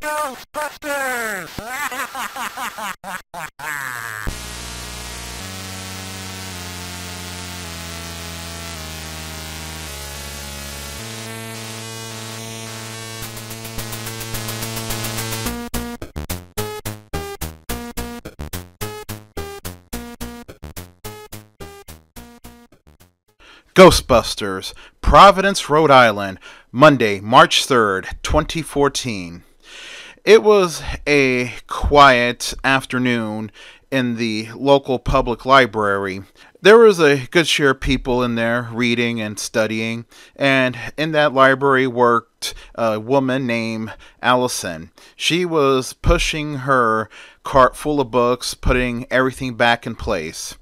Ghostbusters! Ghostbusters, Providence, Rhode Island, Monday, March 3rd, 2014. It was a quiet afternoon in the local public library. There was a good share of people in there reading and studying, and in that library worked a woman named Allison. She was pushing her cart full of books, putting everything back in place.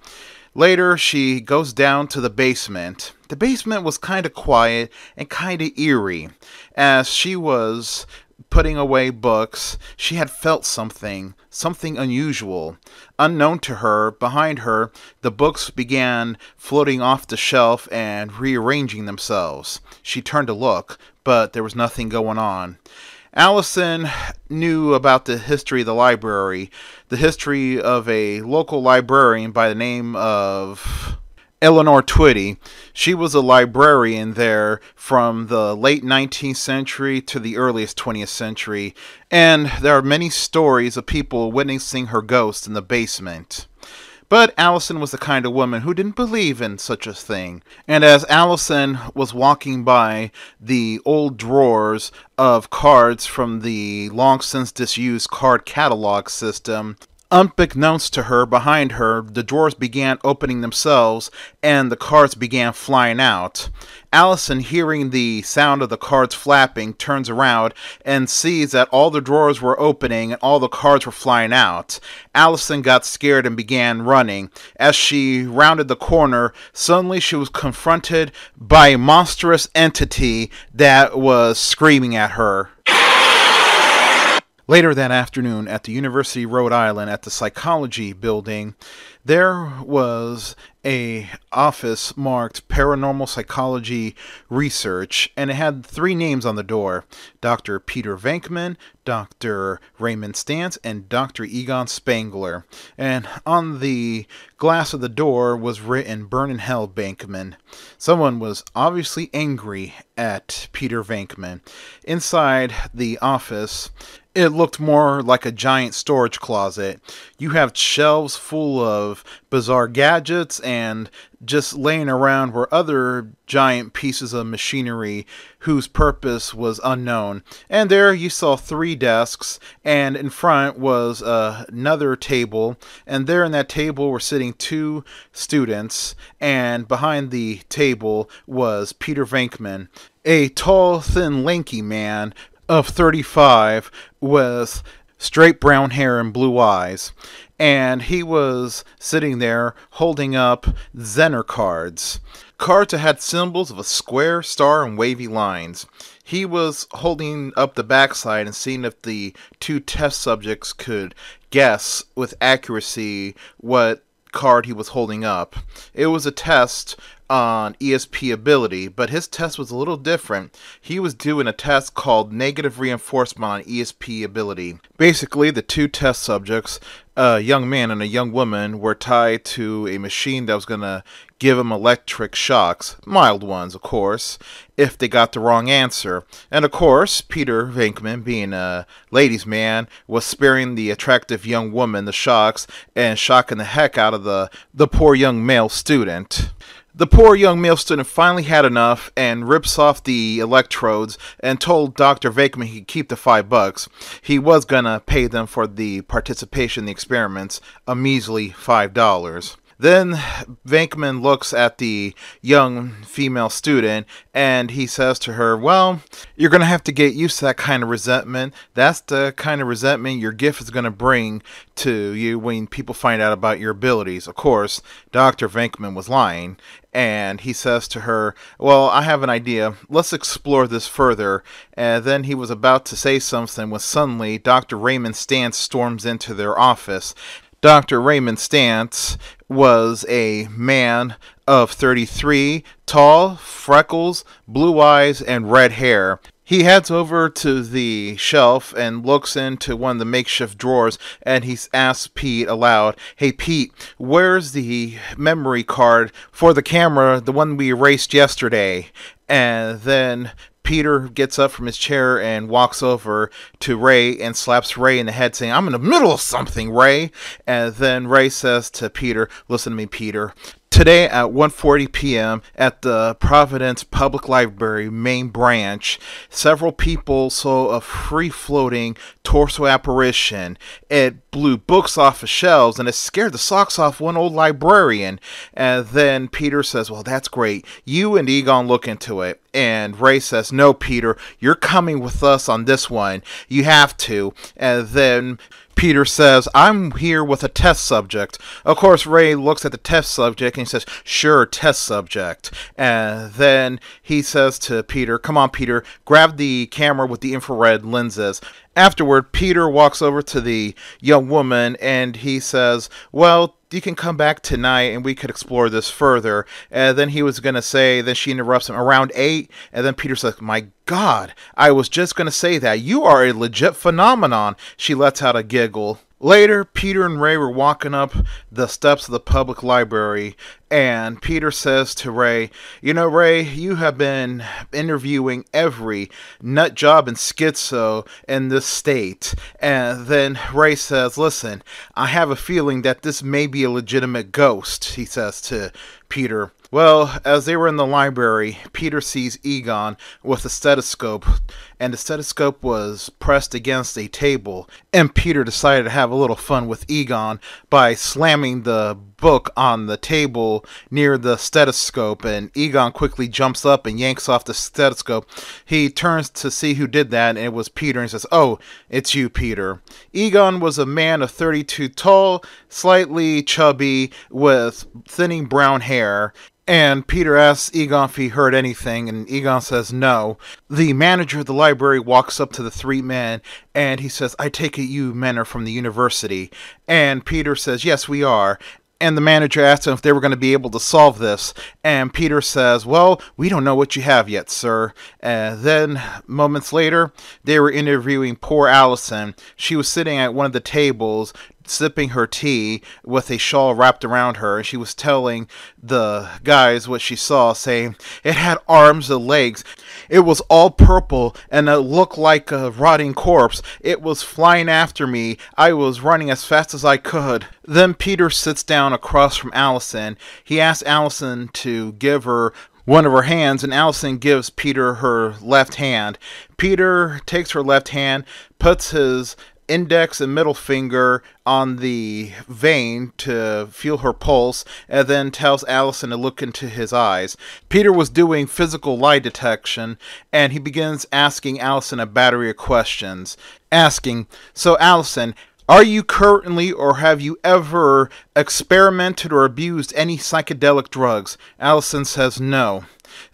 Later, she goes down to the basement. The basement was kind of quiet and kind of eerie. As she was putting away books, she had felt something, something unusual. Unknown to her, behind her, the books began floating off the shelf and rearranging themselves. She turned to look, but there was nothing going on. Allison knew about the history of the library, the history of a local librarian by the name of Eleanor Twitty. She was a librarian there from the late 19th century to the earliest 20th century, and there are many stories of people witnessing her ghost in the basement. But Allison was the kind of woman who didn't believe in such a thing. And as Allison was walking by the old drawers of cards from the long since disused card catalog system, Unbeknownst to her, behind her, the drawers began opening themselves and the cards began flying out. Allison, hearing the sound of the cards flapping, turns around and sees that all the drawers were opening and all the cards were flying out. Allison got scared and began running. As she rounded the corner, suddenly she was confronted by a monstrous entity that was screaming at her. Later that afternoon at the University of Rhode Island at the psychology building, there was a office marked paranormal psychology research and it had three names on the door dr peter venkman dr raymond stantz and dr egon spengler. And on the glass of the door was written burn in hell venkman someone was obviously angry at peter venkman. Inside the office it looked more like a giant storage closet. You have shelves full of bizarre gadgets, and just laying around were other giant pieces of machinery whose purpose was unknown. And there you saw three desks, and in front was uh, another table, and there in that table were sitting two students, and behind the table was Peter Venkman. A tall, thin, lanky man of 35 with straight brown hair and blue eyes. And he was sitting there holding up Zener cards. Cards that had symbols of a square, star, and wavy lines. He was holding up the backside and seeing if the two test subjects could guess with accuracy what card he was holding up. It was a test on ESP ability, but his test was a little different. He was doing a test called negative reinforcement on ESP ability. Basically, the two test subjects, a young man and a young woman, were tied to a machine that was going to give them electric shocks, mild ones, of course, if they got the wrong answer. And of course, Peter Venkman, being a ladies' man, was sparing the attractive young woman the shocks and shocking the heck out of the, the poor young male student. The poor young male student finally had enough and rips off the electrodes and told Dr. Venkman he'd keep the five bucks. He was gonna pay them for the participation in the experiments, a measly five dollars. Then Venkman looks at the young female student and he says to her, Well, you're going to have to get used to that kind of resentment. That's the kind of resentment your gift is going to bring to you when people find out about your abilities. Of course, Dr. Venkman was lying and he says to her, Well, I have an idea. Let's explore this further. And then he was about to say something when suddenly Dr. Raymond Stantz storms into their office. Dr. Raymond Stantz was a man of 33, tall, freckles, blue eyes, and red hair. He heads over to the shelf and looks into one of the makeshift drawers and he asks Pete aloud, Hey Pete, where's the memory card for the camera, the one we erased yesterday? And then Peter gets up from his chair and walks over to Ray and slaps Ray in the head, saying, I'm in the middle of something, Ray. And then Ray says to Peter, Listen to me, Peter today at 1:40 p.m. at the Providence Public Library main branch, several people saw a free-floating torso apparition. It blew books off of shelves and it scared the socks off one old librarian. And then Peter says, "Well, that's great. You and Egon look into it." And Ray says, "No, Peter, you're coming with us on this one. You have to." And then Peter says, I'm here with a test subject. Of course, Ray looks at the test subject and he says, Sure, test subject. And then he says to Peter, Come on, Peter, grab the camera with the infrared lenses. Afterward, Peter walks over to the young woman and he says, Well, you can come back tonight and we could explore this further. And then he was going to say, then she interrupts him around eight. And then Peter's like, my God, I was just going to say that. You are a legit phenomenon. She lets out a giggle. Later, Peter and Ray were walking up the steps of the public library, and Peter says to Ray, You know, Ray, you have been interviewing every nut job and schizo in this state. And then Ray says, Listen, I have a feeling that this may be a legitimate ghost, he says to Peter. Well, as they were in the library, Peter sees Egon with a stethoscope, and the stethoscope was pressed against a table. And Peter decided to have a little fun with Egon by slamming the book on the table near the stethoscope, and Egon quickly jumps up and yanks off the stethoscope. He turns to see who did that, and it was Peter, and says, Oh, it's you, Peter. Egon was a man of 32 tall, slightly chubby, with thinning brown hair. And Peter asks Egon if he heard anything, and Egon says no. The manager of the library walks up to the three men and he says, I take it you men are from the university. And Peter says, Yes, we are. And the manager asks him if they were going to be able to solve this. And Peter says, Well, we don't know what you have yet, sir. And then, moments later, they were interviewing poor Allison. She was sitting at one of the tables sipping her tea with a shawl wrapped around her, and she was telling the guys what she saw, saying it had arms and legs. It was all purple and it looked like a rotting corpse. It was flying after me. I was running as fast as I could. Then Peter sits down across from Allison. He asks Allison to give her one of her hands, and Allison gives Peter her left hand. Peter takes her left hand, puts his index and middle finger on the vein to feel her pulse, and then tells Allison to look into his eyes. Peter was doing physical lie detection, and he begins asking Allison a battery of questions. Asking, So, Allison, are you currently or have you ever experimented or abused any psychedelic drugs? Allison says no.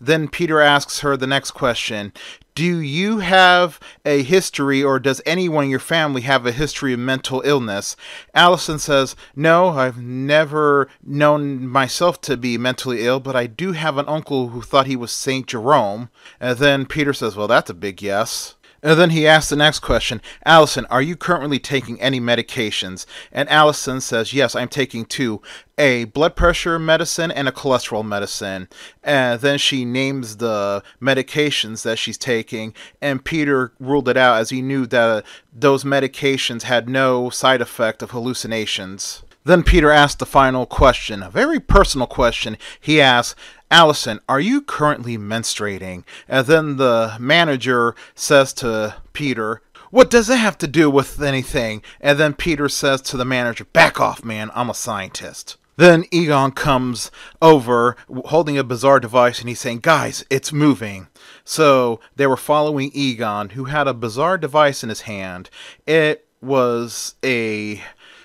Then Peter asks her the next question do you have a history or does anyone in your family have a history of mental illness? Allison says, No, I've never known myself to be mentally ill, but I do have an uncle who thought he was St. Jerome. And then Peter says, Well, that's a big yes. And then he asks the next question Allison, are you currently taking any medications? And Allison says, Yes, I'm taking two a blood pressure medicine and a cholesterol medicine. And then she names the medications that she's taking. And Peter ruled it out as he knew that those medications had no side effect of hallucinations. Then Peter asked the final question, a very personal question. He asked, Allison, are you currently menstruating? And then the manager says to Peter, What does that have to do with anything? And then Peter says to the manager, Back off, man, I'm a scientist. Then Egon comes over holding a bizarre device and he's saying, Guys, it's moving. So they were following Egon, who had a bizarre device in his hand. It was a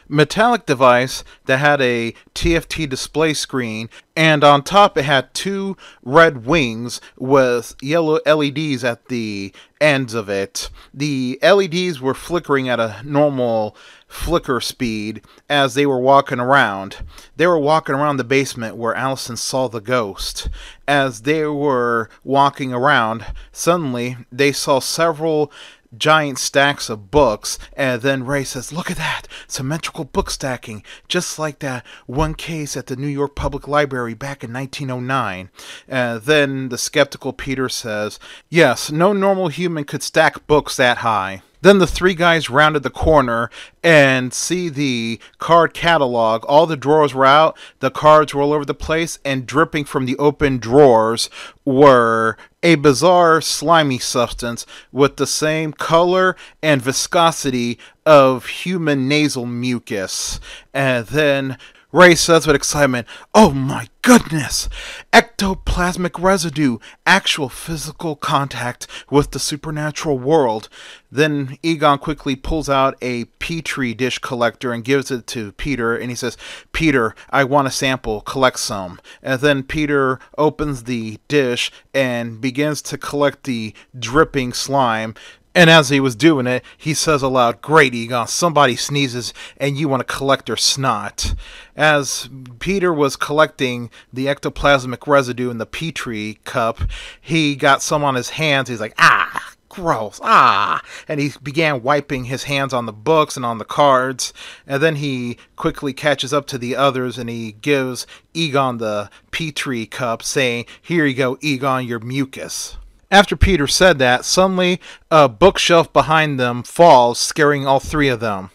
metallic device that had a TFT display screen, and on top it had two red wings with yellow LEDs at the ends of it. The LEDs were flickering at a normal flicker speed as they were walking around. They were walking around the basement where Allison saw the ghost. As they were walking around, suddenly they saw several giant stacks of books, and then Ray says, Look at that! Symmetrical book stacking, just like that one case at the New York Public Library back in 1909. And then the skeptical Peter says, Yes, no normal human could stack books that high. Then the three guys rounded the corner and see the card catalog. All the drawers were out, the cards were all over the place, and dripping from the open drawers were a bizarre slimy substance with the same color and viscosity of human nasal mucus. And then Ray says with excitement, Oh my goodness! Ectoplasmic residue, actual physical contact with the supernatural world. Then Egon quickly pulls out a petri dish collector and gives it to Peter, and he says, Peter, I want a sample, collect some. And then Peter opens the dish and begins to collect the dripping slime. And as he was doing it, he says aloud, Great, Egon, somebody sneezes and you want to collect their snot. As Peter was collecting the ectoplasmic residue in the Petri cup, he got some on his hands. He's like, ah, gross, ah. And he began wiping his hands on the books and on the cards. And then he quickly catches up to the others and he gives Egon the Petri cup, saying, Here you go, Egon, your mucus. After Peter said that, suddenly a bookshelf behind them falls, scaring all three of them.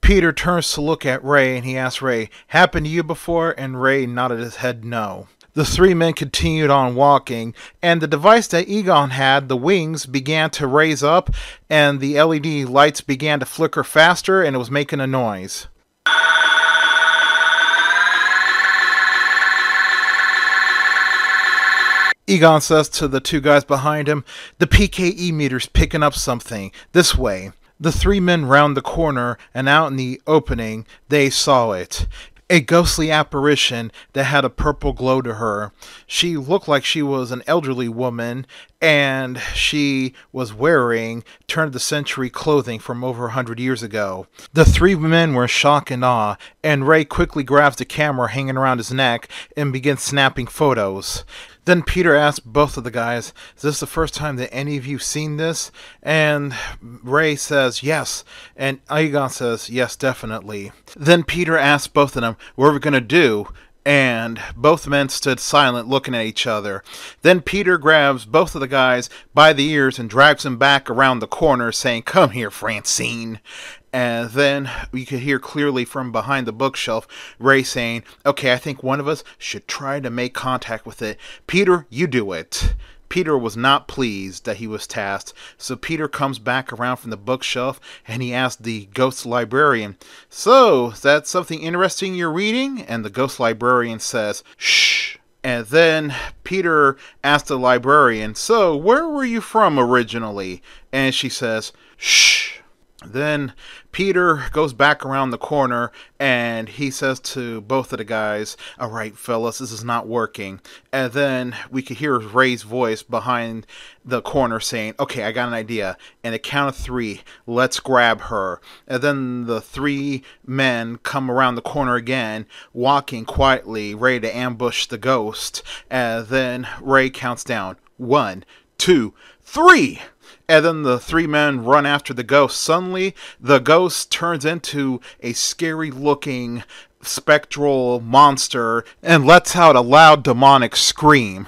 Peter turns to look at Ray and he asks Ray, Happened to you before? And Ray nodded his head no. The three men continued on walking, and the device that Egon had, the wings, began to raise up, and the LED lights began to flicker faster, and it was making a noise. Egon says to the two guys behind him, The PKE meter's picking up something. This way. The three men round the corner, and out in the opening, they saw it. A ghostly apparition that had a purple glow to her. She looked like she was an elderly woman, and she was wearing turn of the century clothing from over a hundred years ago. The three men were in shock and awe, and Ray quickly grabs the camera hanging around his neck and begins snapping photos. Then Peter asked both of the guys, Is this the first time that any of you have seen this? And Ray says, Yes. And Egon says, Yes, definitely. Then Peter asked both of them, What are we going to do? And both men stood silent, looking at each other. Then Peter grabs both of the guys by the ears and drags them back around the corner, saying, Come here, Francine. And then we could hear clearly from behind the bookshelf Ray saying, Okay, I think one of us should try to make contact with it. Peter, you do it. Peter was not pleased that he was tasked, so Peter comes back around from the bookshelf and he asks the ghost librarian, So, is that something interesting you're reading? And the ghost librarian says, Shh. And then Peter asks the librarian, So, where were you from originally? And she says, Shh. Then Peter goes back around the corner and he says to both of the guys, All right, fellas, this is not working. And then we could hear Ray's voice behind the corner saying, Okay, I got an idea. And a count of three, let's grab her. And then the three men come around the corner again, walking quietly, ready to ambush the ghost. And then Ray counts down one, two, three and then the three men run after the ghost. Suddenly, the ghost turns into a scary looking spectral monster and lets out a loud demonic scream.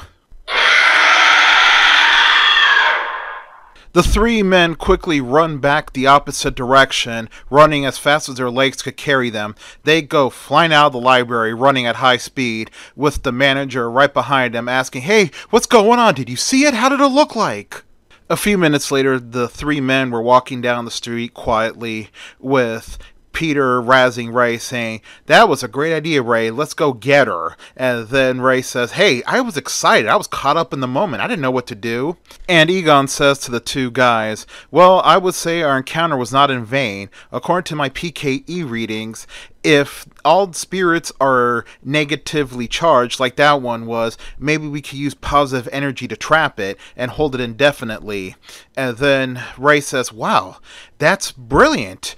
The three men quickly run back the opposite direction, running as fast as their legs could carry them. They go flying out of the library, running at high speed, with the manager right behind them asking, Hey, what's going on? Did you see it? How did it look like? A few minutes later, the three men were walking down the street quietly with Peter razzing Ray, saying, That was a great idea, Ray. Let's go get her. And then Ray says, Hey, I was excited. I was caught up in the moment. I didn't know what to do. And Egon says to the two guys, Well, I would say our encounter was not in vain. According to my PKE readings, if all spirits are negatively charged, like that one was, maybe we could use positive energy to trap it and hold it indefinitely. And then Ray says, Wow, that's brilliant.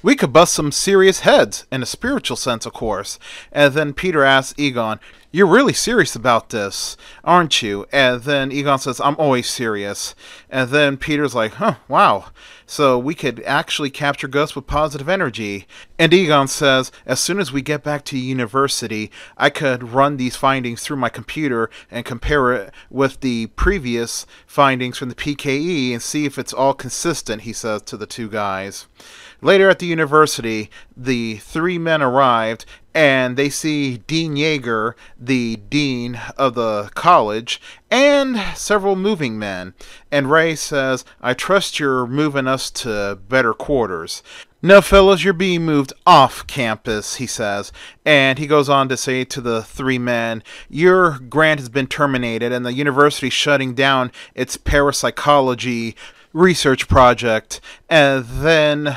We could bust some serious heads, in a spiritual sense, of course. And then Peter asks Egon, You're really serious about this, aren't you? And then Egon says, I'm always serious. And then Peter's like, Huh, wow. So we could actually capture ghosts with positive energy. And Egon says, As soon as we get back to university, I could run these findings through my computer and compare it with the previous findings from the PKE and see if it's all consistent, he says to the two guys. Later at the university, the three men arrived and they see Dean Yeager, the dean of the college, and several moving men. And Ray says, I trust you're moving us to better quarters. No, fellas, you're being moved off campus, he says. And he goes on to say to the three men, Your grant has been terminated, and the university shutting down its parapsychology research project. And then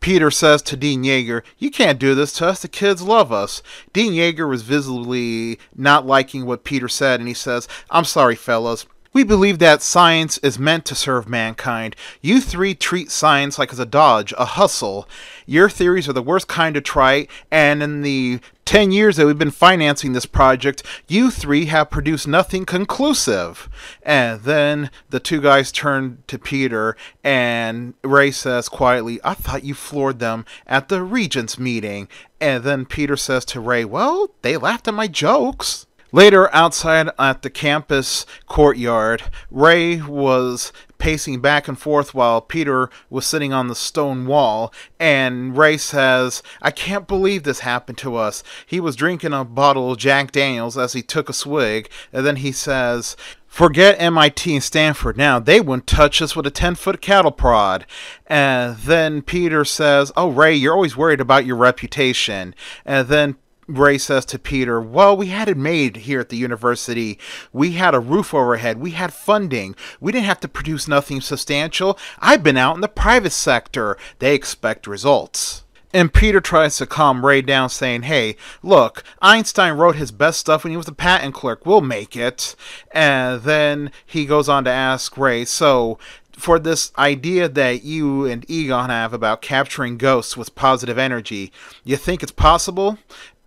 Peter says to Dean Yeager, You can't do this to us. The kids love us. Dean Yeager was visibly not liking what Peter said, and he says, I'm sorry, fellas. We believe that science is meant to serve mankind. You three treat science like it's a dodge, a hustle. Your theories are the worst kind to try, and in the 10 years that we've been financing this project, you three have produced nothing conclusive. And then the two guys turn to Peter, and Ray says quietly, I thought you floored them at the Regents meeting. And then Peter says to Ray, Well, they laughed at my jokes. Later, outside at the campus courtyard, Ray was pacing back and forth while Peter was sitting on the stone wall. And Ray says, I can't believe this happened to us. He was drinking a bottle of Jack Daniels as he took a swig, and then he says, Forget MIT and Stanford now. They wouldn't touch us with a 10 foot cattle prod. And then Peter says, Oh, Ray, you're always worried about your reputation. And then Ray says to Peter, Well, we had it made here at the university. We had a roof overhead. We had funding. We didn't have to produce nothing substantial. I've been out in the private sector. They expect results. And Peter tries to calm Ray down, saying, Hey, look, Einstein wrote his best stuff when he was a patent clerk. We'll make it. And then he goes on to ask Ray, So, for this idea that you and Egon have about capturing ghosts with positive energy, you think it's possible?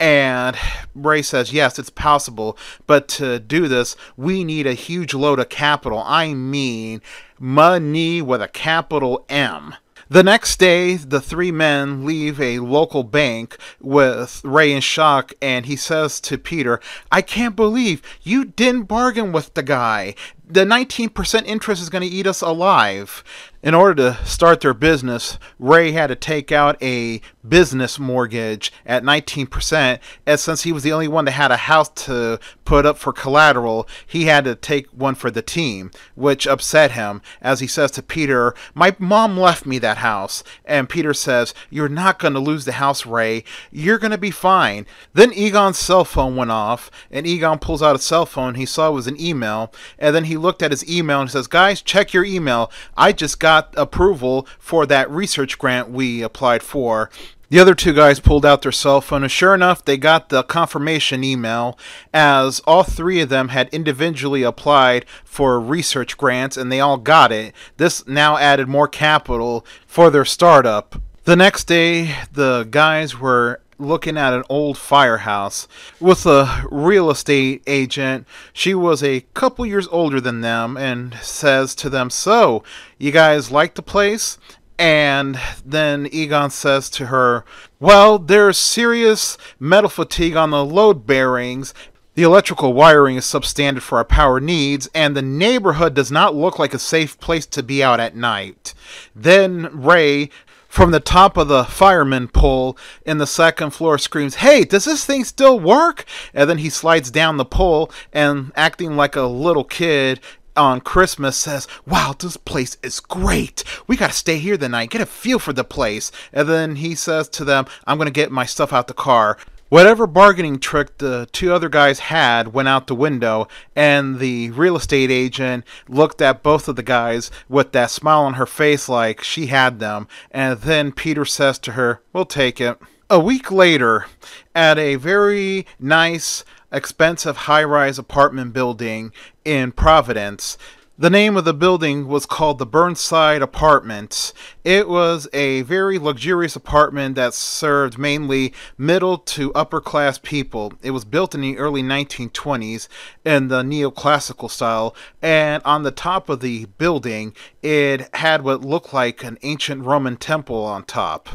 And Ray says, yes, it's possible, but to do this, we need a huge load of capital. I mean, money with a capital M. The next day, the three men leave a local bank with Ray in shock, and he says to Peter, I can't believe you didn't bargain with the guy. The 19% interest is going to eat us alive in order to start their business, Ray had to take out a business mortgage at 19%. And since he was the only one that had a house to put up for collateral, he had to take one for the team, which upset him. As he says to Peter, My mom left me that house. And Peter says, You're not going to lose the house, Ray. You're going to be fine. Then Egon's cell phone went off, and Egon pulls out a cell phone. He saw it was an email. And then he looked at his email and says, Guys, check your email. I just got got approval for that research grant we applied for. The other two guys pulled out their cell phone, and sure enough, they got the confirmation email as all three of them had individually applied for research grants and they all got it. This now added more capital for their startup. The next day, the guys were looking at an old firehouse with a real estate agent. She was a couple years older than them and says to them, So, you guys like the place? And then Egon says to her, Well, there's serious metal fatigue on the load bearings. The electrical wiring is substandard for our power needs, and the neighborhood does not look like a safe place to be out at night. Then Ray from the top of the fireman pole in the second floor screams, Hey, does this thing still work? And then he slides down the pole and, acting like a little kid, on Christmas says, Wow, this place is great. We got to stay here the night, get a feel for the place. And then he says to them, I'm going to get my stuff out the car. Whatever bargaining trick the two other guys had went out the window, and the real estate agent looked at both of the guys with that smile on her face like she had them. And then Peter says to her, We'll take it. A week later, at a very nice, expensive high rise apartment building in Providence, the name of the building was called the Burnside Apartments. It was a very luxurious apartment that served mainly middle to upper class people. It was built in the early 1920s in the neoclassical style, and on the top of the building, it had what looked like an ancient Roman temple on top.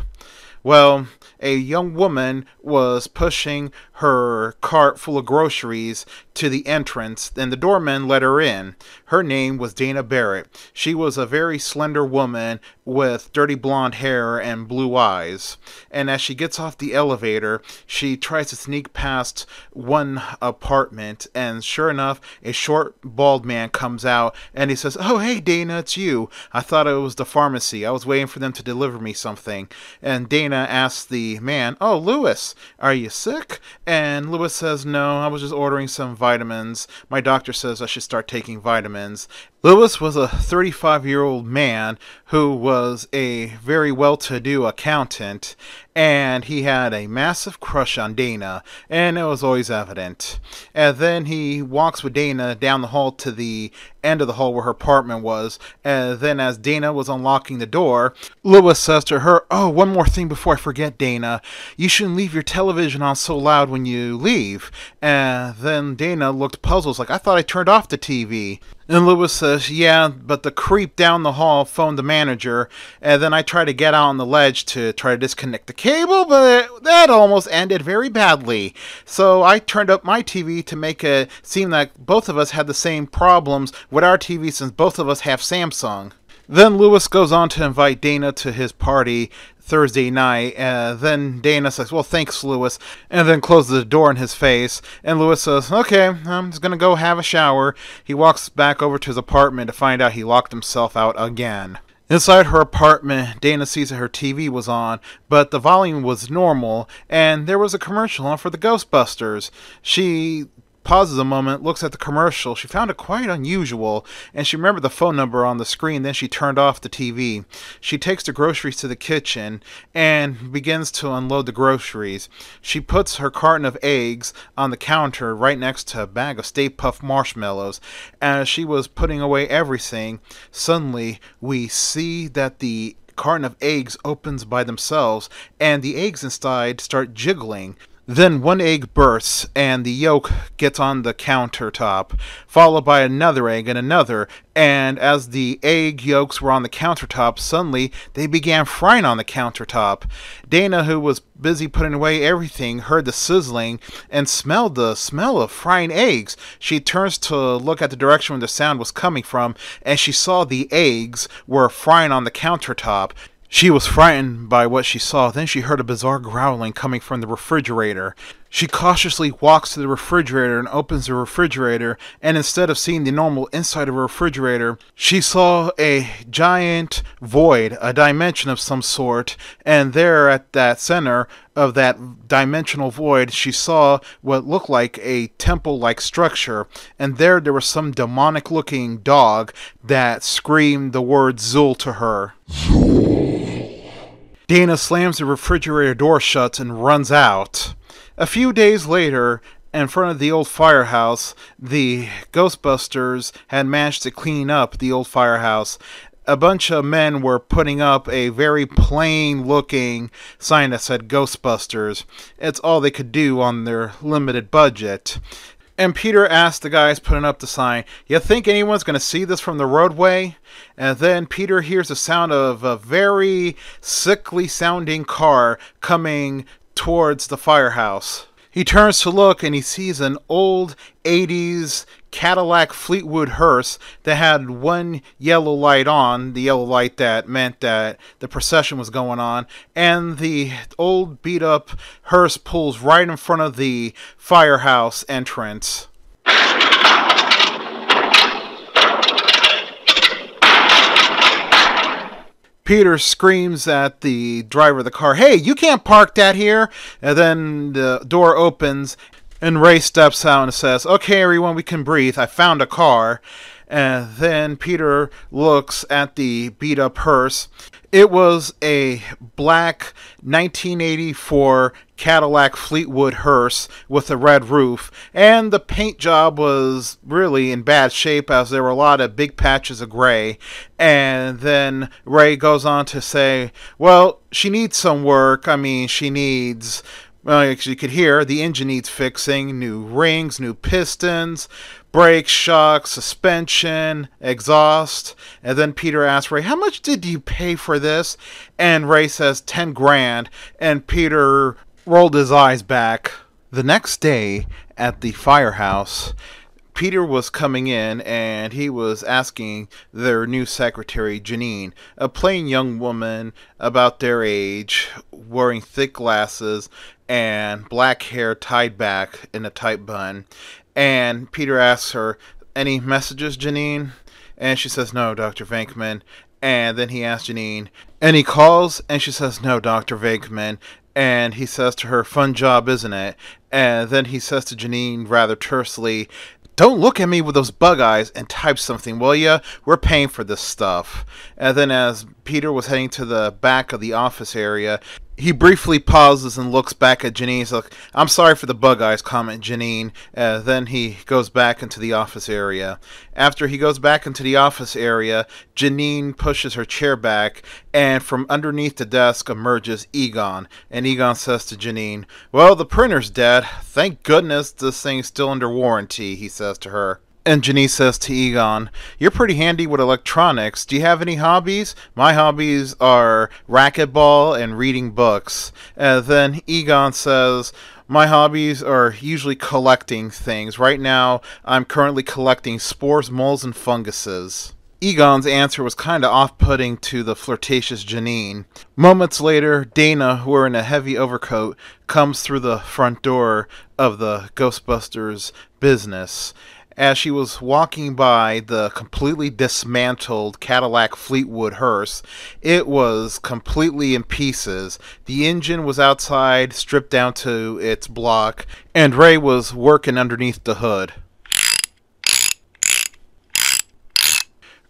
Well, a young woman was pushing her cart full of groceries to the entrance, and the doorman let her in. Her name was Dana Barrett. She was a very slender woman with dirty blonde hair and blue eyes. And as she gets off the elevator, she tries to sneak past one apartment, and sure enough, a short, bald man comes out and he says, Oh, hey, Dana, it's you. I thought it was the pharmacy. I was waiting for them to deliver me something. And Dana asks the man, Oh, Lewis, are you sick? And Lewis says, No, I was just ordering some vitamins. My doctor says I should start taking vitamins. Lewis was a 35 year old man who was a very well to do accountant, and he had a massive crush on Dana, and it was always evident. And then he walks with Dana down the hall to the end of the hall where her apartment was, and then as Dana was unlocking the door, Lewis says to her, Oh, one more thing before I forget, Dana. You shouldn't leave your television on so loud when you leave. And then Dana looked puzzled, like, I thought I turned off the TV. And Lewis says, Yeah, but the creep down the hall phoned the manager, and then I tried to get out on the ledge to try to disconnect the cable, but that almost ended very badly. So I turned up my TV to make it seem like both of us had the same problems with our TV since both of us have Samsung. Then Lewis goes on to invite Dana to his party Thursday night. And then Dana says, Well, thanks, Lewis. And then closes the door in his face. And Lewis says, Okay, I'm just going to go have a shower. He walks back over to his apartment to find out he locked himself out again. Inside her apartment, Dana sees that her TV was on, but the volume was normal, and there was a commercial on for the Ghostbusters. She pauses a moment, looks at the commercial. She found it quite unusual, and she remembered the phone number on the screen. Then she turned off the TV. She takes the groceries to the kitchen and begins to unload the groceries. She puts her carton of eggs on the counter right next to a bag of Stay Puft marshmallows. As she was putting away everything, suddenly we see that the carton of eggs opens by themselves, and the eggs inside start jiggling. Then one egg bursts and the yolk gets on the countertop, followed by another egg and another. And as the egg yolks were on the countertop, suddenly they began frying on the countertop. Dana, who was busy putting away everything, heard the sizzling and smelled the smell of frying eggs. She turns to look at the direction where the sound was coming from, and she saw the eggs were frying on the countertop. She was frightened by what she saw. Then she heard a bizarre growling coming from the refrigerator. She cautiously walks to the refrigerator and opens the refrigerator, and instead of seeing the normal inside of a refrigerator, she saw a giant void, a dimension of some sort, and there at that center of that dimensional void, she saw what looked like a temple like structure, and there there was some demonic looking dog that screamed the word Zuul to her. Dana slams the refrigerator door shut and runs out. A few days later, in front of the old firehouse, the Ghostbusters had managed to clean up the old firehouse. A bunch of men were putting up a very plain looking sign that said Ghostbusters. It's all they could do on their limited budget. And Peter asked the guys putting up the sign, You think anyone's going to see this from the roadway? And then Peter hears the sound of a very sickly sounding car coming towards the firehouse. He turns to look and he sees an old 80s Cadillac Fleetwood hearse that had one yellow light on, the yellow light that meant that the procession was going on, and the old beat up hearse pulls right in front of the firehouse entrance. Peter screams at the driver of the car, Hey, you can't park that here! And then the door opens, and Ray steps out and says, Okay, everyone, we can breathe. I found a car. And then Peter looks at the beat up hearse. It was a black 1984 Cadillac Fleetwood hearse with a red roof, and the paint job was really in bad shape as there were a lot of big patches of gray. And then Ray goes on to say, Well, she needs some work. I mean, she needs well, as you could hear, the engine needs fixing, new rings, new pistons, brakes, shocks, suspension, exhaust. And then Peter asks Ray, How much did you pay for this? And Ray says, 10 grand. And Peter rolled his eyes back. The next day at the firehouse, Peter was coming in and he was asking their new secretary, Janine, a plain young woman about their age, wearing thick glasses and black hair tied back in a tight bun. And Peter asks her, Any messages, Janine? And she says, No, Dr. Venkman. And then he asks Janine, Any calls? And she says, No, Dr. Venkman. And he says to her, Fun job, isn't it? And then he says to Janine rather tersely, don't look at me with those bug eyes and type something, will ya? We're paying for this stuff. And then as Peter was heading to the back of the office area, he briefly pauses and looks back at Janine. He's like, I'm sorry for the bug eyes comment, Janine. Uh, then he goes back into the office area. After he goes back into the office area, Janine pushes her chair back, and from underneath the desk emerges Egon. And Egon says to Janine, Well, the printer's dead. Thank goodness this thing's still under warranty, he says to her. And Janice says to Egon, You're pretty handy with electronics. Do you have any hobbies? My hobbies are racquetball and reading books. And then Egon says, my hobbies are usually collecting things. Right now, I'm currently collecting spores, molds, and funguses. Egon's answer was kind of off putting to the flirtatious Janine. Moments later, Dana, wearing a heavy overcoat, comes through the front door of the Ghostbusters business as she was walking by the completely dismantled Cadillac Fleetwood hearse. It was completely in pieces. The engine was outside, stripped down to its block, and Ray was working underneath the hood.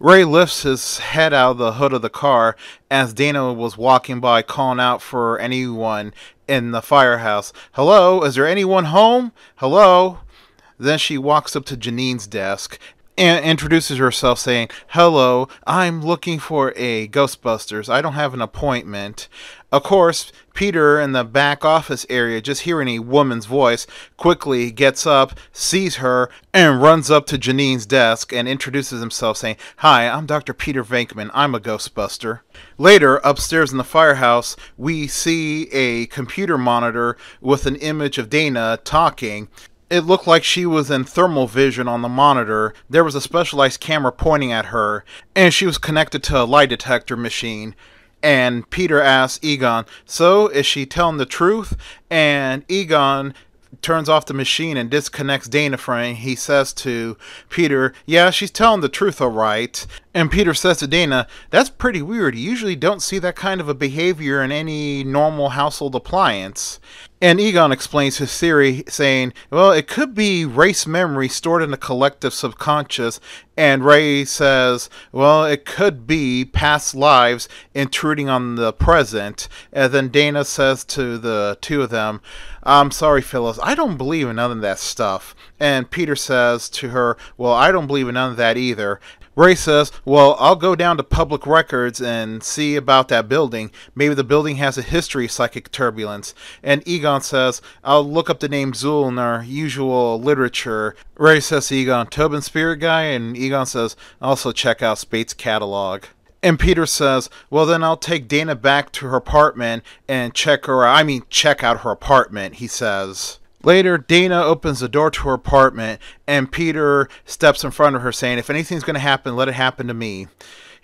Ray lifts his head out of the hood of the car as Dana was walking by calling out for anyone in the firehouse. Hello, is there anyone home? Hello? Then she walks up to Janine's desk and introduces herself saying, Hello, I'm looking for a Ghostbusters. I don't have an appointment. Of course, Peter in the back office area, just hearing a woman's voice, quickly gets up, sees her, and runs up to Janine's desk and introduces himself, saying, Hi, I'm Dr. Peter Venkman. I'm a Ghostbuster. Later, upstairs in the firehouse, we see a computer monitor with an image of Dana talking it looked like she was in thermal vision on the monitor. There was a specialized camera pointing at her, and she was connected to a lie detector machine. And Peter asks Egon, So, is she telling the truth? And Egon turns off the machine and disconnects Dana Frame. He says to Peter, Yeah, she's telling the truth, all right. And Peter says to Dana, That's pretty weird. You usually don't see that kind of a behavior in any normal household appliance. And Egon explains his theory, saying, well, it could be race memory stored in the collective subconscious. And Ray says, well, it could be past lives intruding on the present. And then Dana says to the two of them, I'm sorry, Phyllis, I don't believe in none of that stuff. And Peter says to her, well, I don't believe in none of that either. Ray says, Well, I'll go down to public records and see about that building. Maybe the building has a history of psychic turbulence. And Egon says, I'll look up the name Zuul in our usual literature. Ray says Egon, Tobin Spirit Guide? And Egon says, Also check out Spate's catalog. And Peter says, Well, then I'll take Dana back to her apartment and check her I mean, check out her apartment, he says. Later, Dana opens the door to her apartment, and Peter steps in front of her, saying, If anything's going to happen, let it happen to me.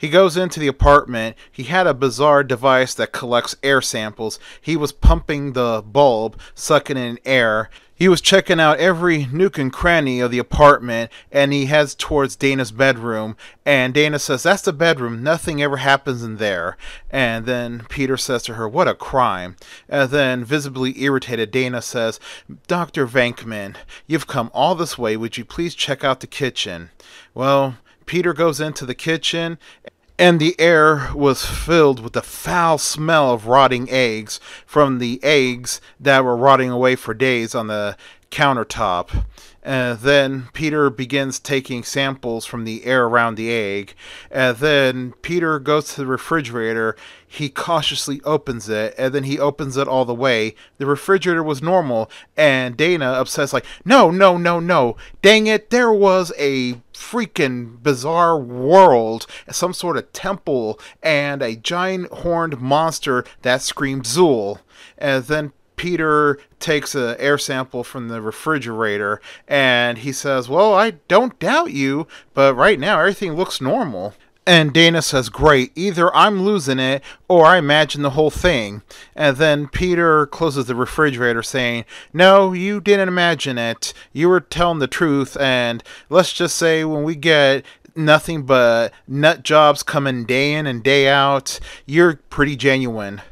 He goes into the apartment. He had a bizarre device that collects air samples. He was pumping the bulb, sucking in air. He was checking out every nook and cranny of the apartment and he heads towards Dana's bedroom. And Dana says, That's the bedroom. Nothing ever happens in there. And then Peter says to her, What a crime. And then, visibly irritated, Dana says, Dr. Venkman, you've come all this way. Would you please check out the kitchen? Well, Peter goes into the kitchen and the air was filled with the foul smell of rotting eggs from the eggs that were rotting away for days on the countertop. And then Peter begins taking samples from the air around the egg. And then Peter goes to the refrigerator. He cautiously opens it, and then he opens it all the way. The refrigerator was normal, and Dana, upset, like, no, no, no, no. Dang it, there was a freaking bizarre world, some sort of temple, and a giant horned monster that screamed Zuul." And then Peter takes an air sample from the refrigerator and he says, Well, I don't doubt you, but right now everything looks normal. And Dana says, Great, either I'm losing it or I imagine the whole thing. And then Peter closes the refrigerator saying, No, you didn't imagine it. You were telling the truth. And let's just say when we get nothing but nut jobs coming day in and day out, you're pretty genuine.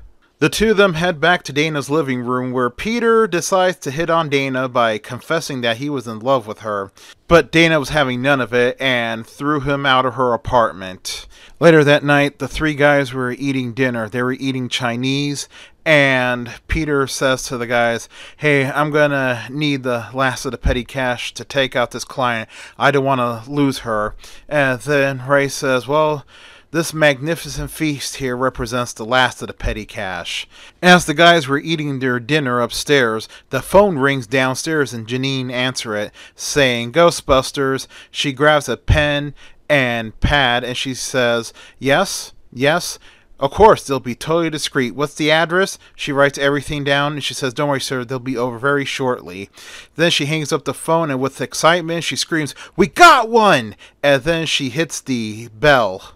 The two of them head back to Dana's living room where Peter decides to hit on Dana by confessing that he was in love with her. But Dana was having none of it and threw him out of her apartment. Later that night, the three guys were eating dinner. They were eating Chinese, and Peter says to the guys, Hey, I'm gonna need the last of the petty cash to take out this client. I don't want to lose her. And then Ray says, Well, this magnificent feast here represents the last of the petty cash. As the guys were eating their dinner upstairs, the phone rings downstairs and Janine answers it, saying, Ghostbusters. She grabs a pen and pad and she says, Yes, yes. Of course, they'll be totally discreet. What's the address? She writes everything down and she says, Don't worry, sir, they'll be over very shortly. Then she hangs up the phone and with excitement she screams, We got one! And then she hits the bell.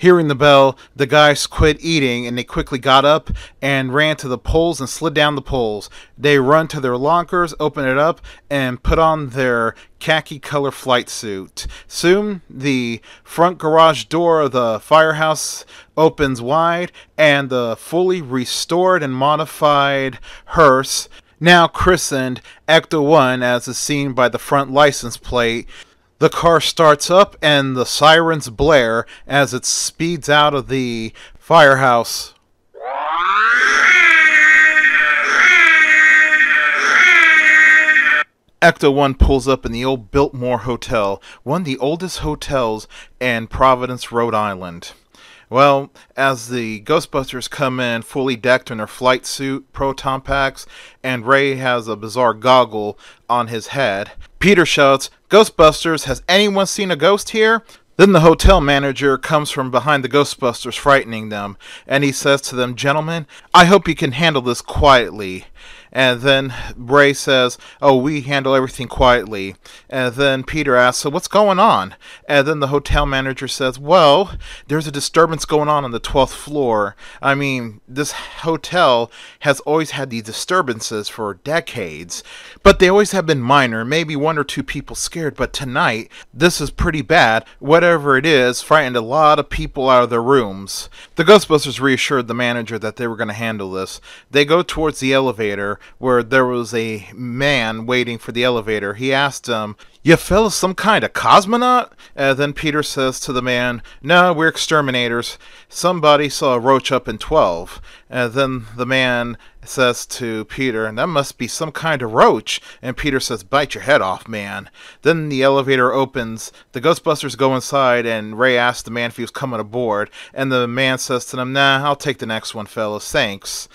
Hearing the bell, the guys quit eating and they quickly got up and ran to the poles and slid down the poles. They run to their lockers, open it up, and put on their khaki color flight suit. Soon, the front garage door of the firehouse opens wide, and the fully restored and modified hearse now christened Ecto 1 as is seen by the front license plate, the car starts up and the sirens blare as it speeds out of the firehouse. Ecto 1 pulls up in the old Biltmore Hotel, one of the oldest hotels in Providence, Rhode Island. Well, as the Ghostbusters come in fully decked in their flight suit, proton packs, and Ray has a bizarre goggle on his head, Peter shouts, Ghostbusters, has anyone seen a ghost here? Then the hotel manager comes from behind the Ghostbusters, frightening them, and he says to them, Gentlemen, I hope you can handle this quietly. And then Ray says, Oh, we handle everything quietly. And then Peter asks, So what's going on? And then the hotel manager says, Well, there's a disturbance going on on the 12th floor. I mean, this hotel has always had these disturbances for decades, but they always have been minor, maybe one or two people scared. But tonight, this is pretty bad. Whatever it is, frightened a lot of people out of their rooms. The Ghostbusters reassured the manager that they were going to handle this. They go towards the elevator where there was a man waiting for the elevator. He asked him, You fellas some kind of cosmonaut? And then Peter says to the man, No, we're exterminators. Somebody saw a roach up in 12. And then the man says to Peter, That must be some kind of roach. And Peter says, Bite your head off, man. Then the elevator opens. The Ghostbusters go inside, and Ray asks the man if he was coming aboard. And the man says to them, Nah, I'll take the next one, fellas. Thanks.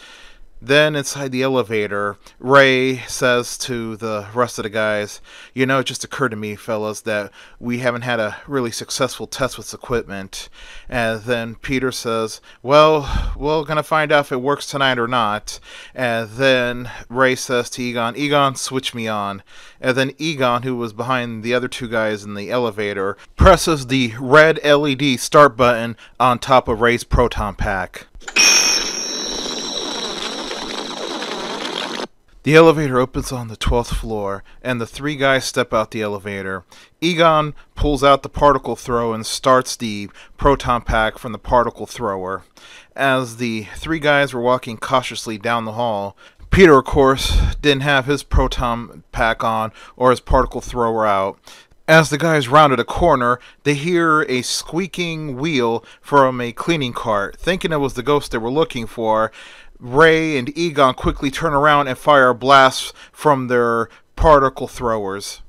Then inside the elevator, Ray says to the rest of the guys, You know, it just occurred to me, fellas, that we haven't had a really successful test with this equipment. And then Peter says, Well, we're going to find out if it works tonight or not. And then Ray says to Egon, Egon, switch me on. And then Egon, who was behind the other two guys in the elevator, presses the red LED start button on top of Ray's proton pack. The elevator opens on the 12th floor, and the three guys step out the elevator. Egon pulls out the particle throw and starts the proton pack from the particle thrower. As the three guys were walking cautiously down the hall, Peter, of course, didn't have his proton pack on or his particle thrower out. As the guys rounded a corner, they hear a squeaking wheel from a cleaning cart. Thinking it was the ghost they were looking for, Ray and Egon quickly turn around and fire blasts from their particle throwers.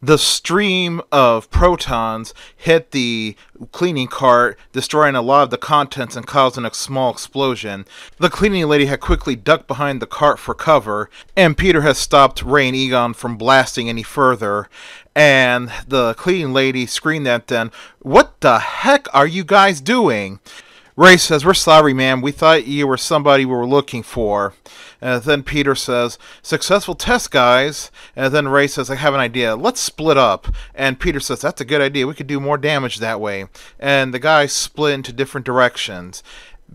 The stream of protons hit the cleaning cart, destroying a lot of the contents and causing a small explosion. The cleaning lady had quickly ducked behind the cart for cover, and Peter has stopped Ray and Egon from blasting any further. And the cleaning lady screamed at them, What the heck are you guys doing? Ray says, We're sorry, ma'am. We thought you were somebody we were looking for. And then Peter says, Successful test, guys. And then Ray says, I have an idea. Let's split up. And Peter says, That's a good idea. We could do more damage that way. And the guys split into different directions.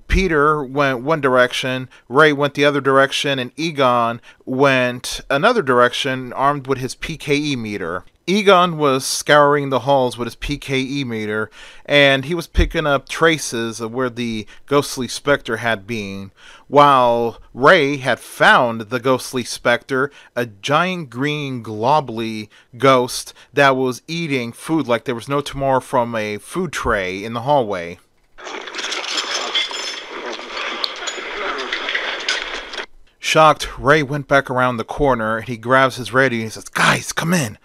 Peter went one direction, Ray went the other direction, and Egon went another direction armed with his PKE meter. Egon was scouring the halls with his PKE meter, and he was picking up traces of where the ghostly specter had been, while Ray had found the ghostly specter, a giant green globly ghost that was eating food like there was no tomorrow from a food tray in the hallway. Shocked, Ray went back around the corner and he grabs his radio and he says, Guys, come in!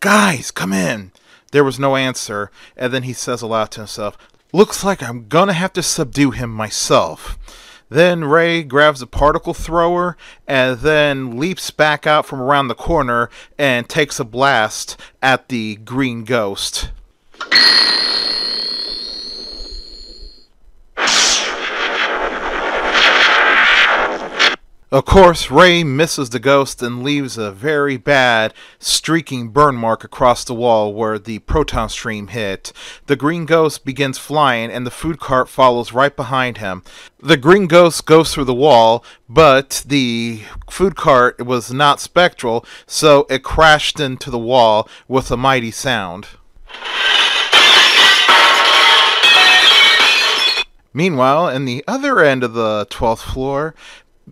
Guys, come in! There was no answer, and then he says aloud to himself, Looks like I'm gonna have to subdue him myself. Then Ray grabs a particle thrower and then leaps back out from around the corner and takes a blast at the green ghost. Of course, Ray misses the ghost and leaves a very bad, streaking burn mark across the wall where the proton stream hit. The green ghost begins flying, and the food cart follows right behind him. The green ghost goes through the wall, but the food cart was not spectral, so it crashed into the wall with a mighty sound. Meanwhile, in the other end of the 12th floor,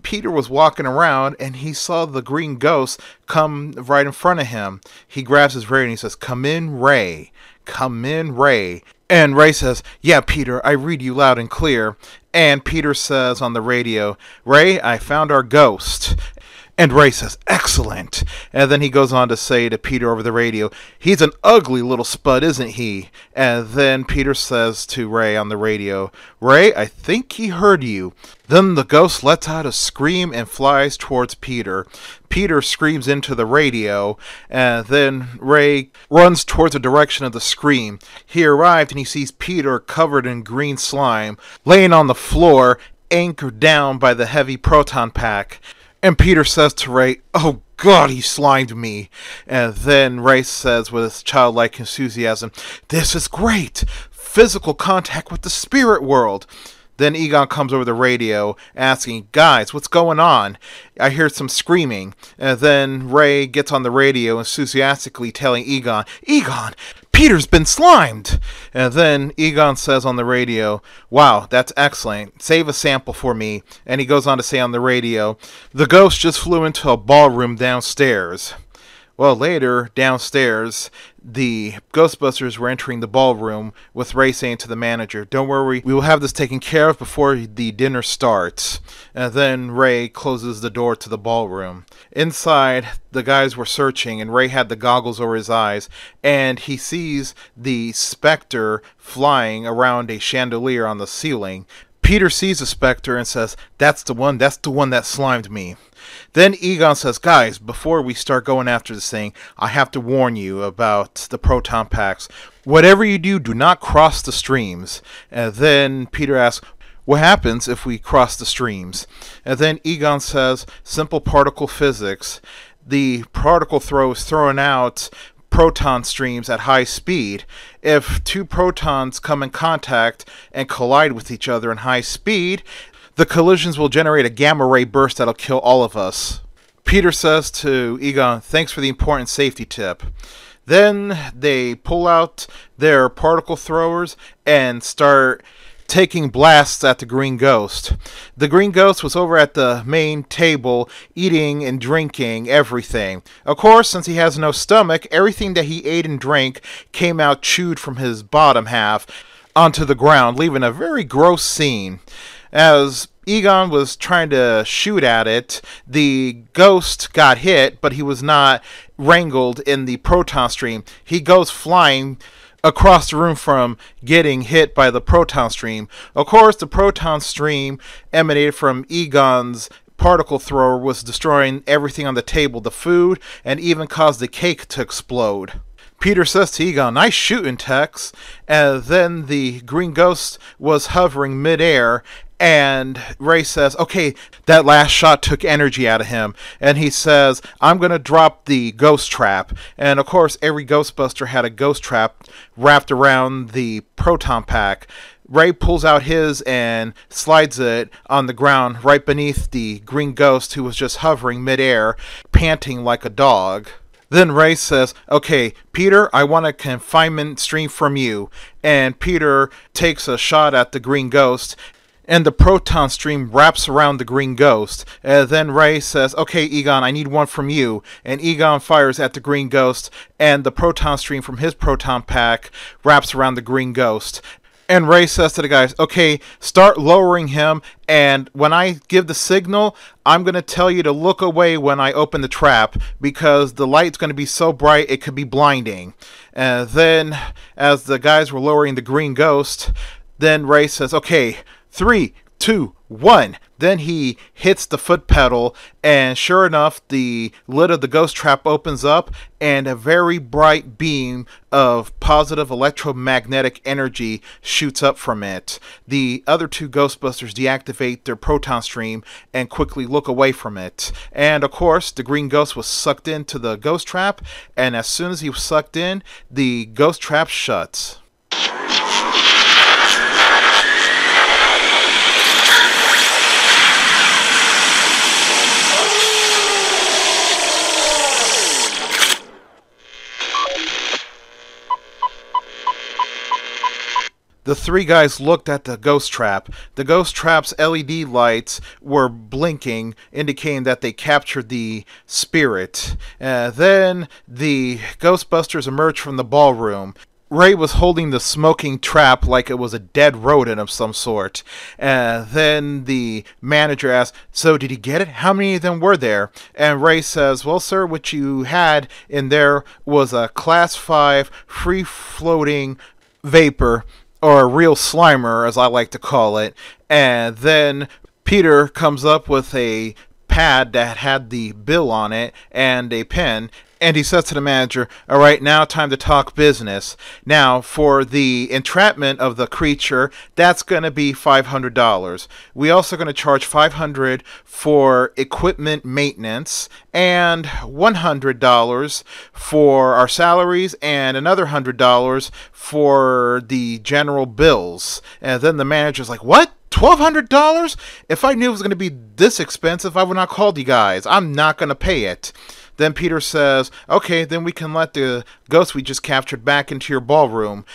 Peter was walking around and he saw the green ghost come right in front of him. He grabs his ray and he says, Come in, Ray. Come in, Ray. And Ray says, Yeah, Peter, I read you loud and clear. And Peter says on the radio, Ray, I found our ghost. And Ray says, Excellent. And then he goes on to say to Peter over the radio, He's an ugly little spud, isn't he? And then Peter says to Ray on the radio, Ray, I think he heard you. Then the ghost lets out a scream and flies towards Peter. Peter screams into the radio, and then Ray runs towards the direction of the scream. He arrived and he sees Peter covered in green slime, laying on the floor, anchored down by the heavy proton pack. And Peter says to Ray, Oh God, he slimed me. And then Ray says with childlike enthusiasm, This is great! Physical contact with the spirit world. Then Egon comes over the radio asking, Guys, what's going on? I hear some screaming. And then Ray gets on the radio enthusiastically telling Egon, Egon, Peter's been slimed! And then Egon says on the radio, Wow, that's excellent. Save a sample for me. And he goes on to say on the radio, The ghost just flew into a ballroom downstairs. Well, later, downstairs, the Ghostbusters were entering the ballroom with Ray saying to the manager, Don't worry, we will have this taken care of before the dinner starts. And then Ray closes the door to the ballroom. Inside, the guys were searching, and Ray had the goggles over his eyes, and he sees the specter flying around a chandelier on the ceiling. Peter sees the specter and says, That's the one, that's the one that slimed me. Then Egon says, Guys, before we start going after this thing, I have to warn you about the proton packs. Whatever you do, do not cross the streams. And then Peter asks, what happens if we cross the streams? And then Egon says, simple particle physics. The particle throw is throwing out proton streams at high speed. If two protons come in contact and collide with each other in high speed, the collisions will generate a gamma ray burst that'll kill all of us. Peter says to Egon, Thanks for the important safety tip. Then they pull out their particle throwers and start taking blasts at the Green Ghost. The Green Ghost was over at the main table eating and drinking everything. Of course, since he has no stomach, everything that he ate and drank came out chewed from his bottom half onto the ground, leaving a very gross scene. As Egon was trying to shoot at it, the ghost got hit, but he was not wrangled in the proton stream. He goes flying across the room from getting hit by the proton stream. Of course, the proton stream emanated from Egon's particle thrower was destroying everything on the table, the food, and even caused the cake to explode. Peter says to Egon, nice shooting, Tex. And then the green ghost was hovering midair and Ray says, okay, that last shot took energy out of him. And he says, I'm going to drop the ghost trap. And of course, every Ghostbuster had a ghost trap wrapped around the proton pack. Ray pulls out his and slides it on the ground right beneath the green ghost who was just hovering midair, panting like a dog. Then Ray says, Okay, Peter, I want a confinement stream from you. And Peter takes a shot at the green ghost and the proton stream wraps around the green ghost. And then Ray says, Okay, Egon, I need one from you. And Egon fires at the green ghost, and the proton stream from his proton pack wraps around the green ghost. And Ray says to the guys, Okay, start lowering him. And when I give the signal, I'm going to tell you to look away when I open the trap because the light's going to be so bright it could be blinding. And then, as the guys were lowering the green ghost, then Ray says, Okay, three, two, one. Then he hits the foot pedal, and sure enough, the lid of the ghost trap opens up, and a very bright beam of positive electromagnetic energy shoots up from it. The other two Ghostbusters deactivate their proton stream and quickly look away from it. And of course, the green ghost was sucked into the ghost trap, and as soon as he was sucked in, the ghost trap shuts. The three guys looked at the ghost trap. The ghost trap's LED lights were blinking, indicating that they captured the spirit. Uh, then the Ghostbusters emerged from the ballroom. Ray was holding the smoking trap like it was a dead rodent of some sort. And then the manager asked, So did he get it? How many of them were there? And Ray says, Well, sir, what you had in there was a class 5 free floating vapor or a real slimer, as I like to call it. And then Peter comes up with a pad that had the bill on it and a pen. And he says to the manager, All right, now time to talk business. Now, for the entrapment of the creature, that's going to be $500. We also going to charge 500 for equipment maintenance and $100 for our salaries and another $100 for the general bills. And then the manager's like, What? $1,200? If I knew it was going to be this expensive, I would not call you guys. I'm not going to pay it. Then Peter says, Okay, then we can let the ghost we just captured back into your ballroom.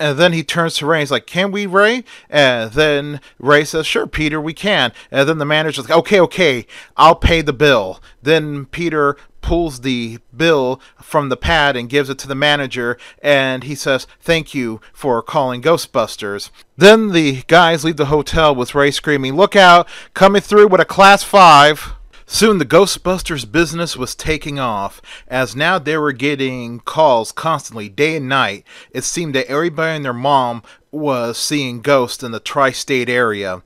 And then he turns to Ray. He's like, "Can we, Ray?" And then Ray says, "Sure, Peter, we can." And then the manager's like, "Okay, okay, I'll pay the bill." Then Peter pulls the bill from the pad and gives it to the manager, and he says, Thank you for calling Ghostbusters. Then the guys leave the hotel with Ray screaming, Look out, coming through with a Class 5. Soon the Ghostbusters business was taking off, as now they were getting calls constantly, day and night. It seemed that everybody and their mom was seeing ghosts in the tri state area.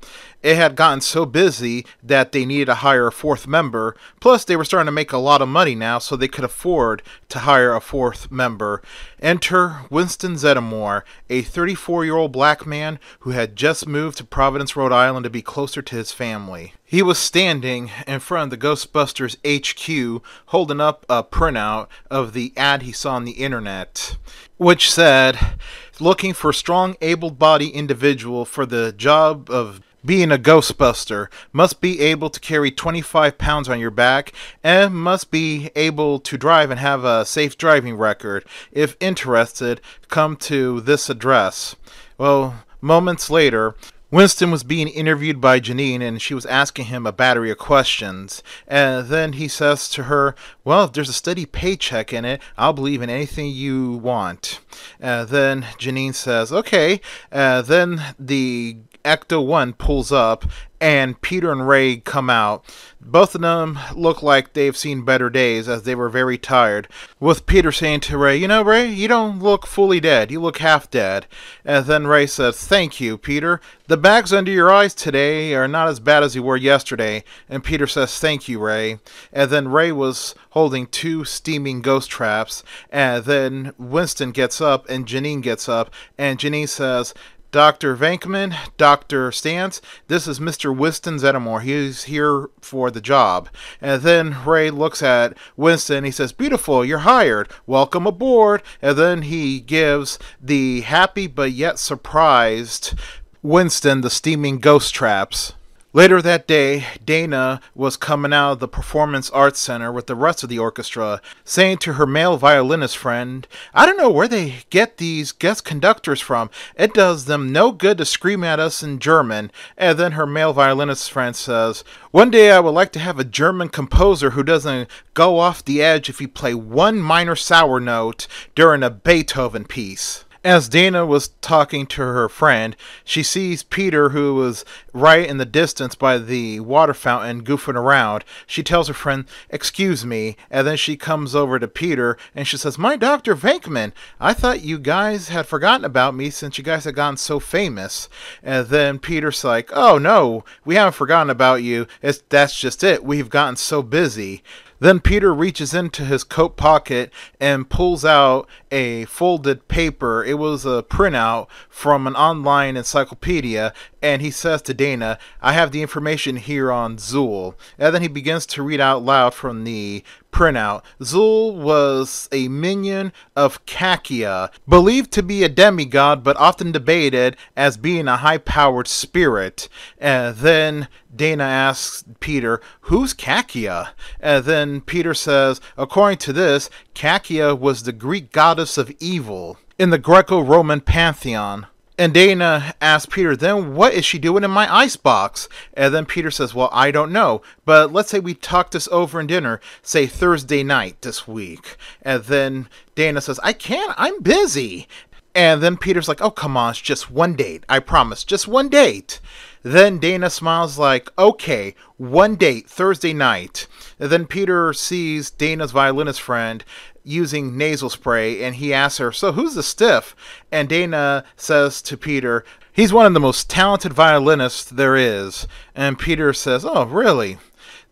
It had gotten so busy that they needed to hire a fourth member. Plus, they were starting to make a lot of money now, so they could afford to hire a fourth member. Enter Winston Zeddemore, a 34 year old black man who had just moved to Providence, Rhode Island to be closer to his family. He was standing in front of the Ghostbusters HQ holding up a printout of the ad he saw on the internet, which said, looking for strong able-bodied individual for the job of being a Ghostbuster, must be able to carry 25 pounds on your back, and must be able to drive and have a safe driving record. If interested, come to this address. Well, moments later, Winston was being interviewed by Janine and she was asking him a battery of questions. And then he says to her, Well, if there's a steady paycheck in it, I'll believe in anything you want. And then Janine says, Okay. And then the Ecto 1 pulls up and Peter and Ray come out. Both of them look like they've seen better days as they were very tired. With Peter saying to Ray, You know, Ray, you don't look fully dead. You look half dead. And then Ray says, Thank you, Peter. The bags under your eyes today are not as bad as you were yesterday. And Peter says, Thank you, Ray. And then Ray was holding two steaming ghost traps. And then Winston gets up and Janine gets up. And Janine says, Dr. Venkman, Dr. Stantz, this is Mr. Winston Zeddemore. He's here for the job. And then Ray looks at Winston. He says, Beautiful, you're hired. Welcome aboard. And then he gives the happy but yet surprised Winston the steaming ghost traps. Later that day, Dana was coming out of the Performance Arts Center with the rest of the orchestra, saying to her male violinist friend, I don't know where they get these guest conductors from. It does them no good to scream at us in German. And then her male violinist friend says, One day I would like to have a German composer who doesn't go off the edge if you play one minor sour note during a Beethoven piece. As Dana was talking to her friend, she sees Peter, who was right in the distance by the water fountain, goofing around. She tells her friend, Excuse me, and then she comes over to Peter and she says, My Dr. Venkman, I thought you guys had forgotten about me since you guys had gotten so famous. And then Peter's like, Oh no, we haven't forgotten about you. It's, that's just it. We've gotten so busy. Then Peter reaches into his coat pocket and pulls out a folded paper. It was a printout from an online encyclopedia, and he says to Dana, I have the information here on Zuul. And then he begins to read out loud from the printout. Zuul was a minion of Kakia, believed to be a demigod, but often debated as being a high powered spirit. And then Dana asks Peter, Who's Kakia? And then Peter says, According to this, Kakia was the Greek goddess of evil in the Greco Roman pantheon. And Dana asks Peter, then what is she doing in my icebox? And then Peter says, well, I don't know. But let's say we talk this over in dinner, say Thursday night this week. And then Dana says, I can't, I'm busy. And then Peter's like, oh, come on, it's just one date. I promise, just one date. Then Dana smiles like, okay, one date, Thursday night. And then Peter sees Dana's violinist friend using nasal spray and he asks her, So who's the stiff? And Dana says to Peter, He's one of the most talented violinists there is. And Peter says, Oh, really?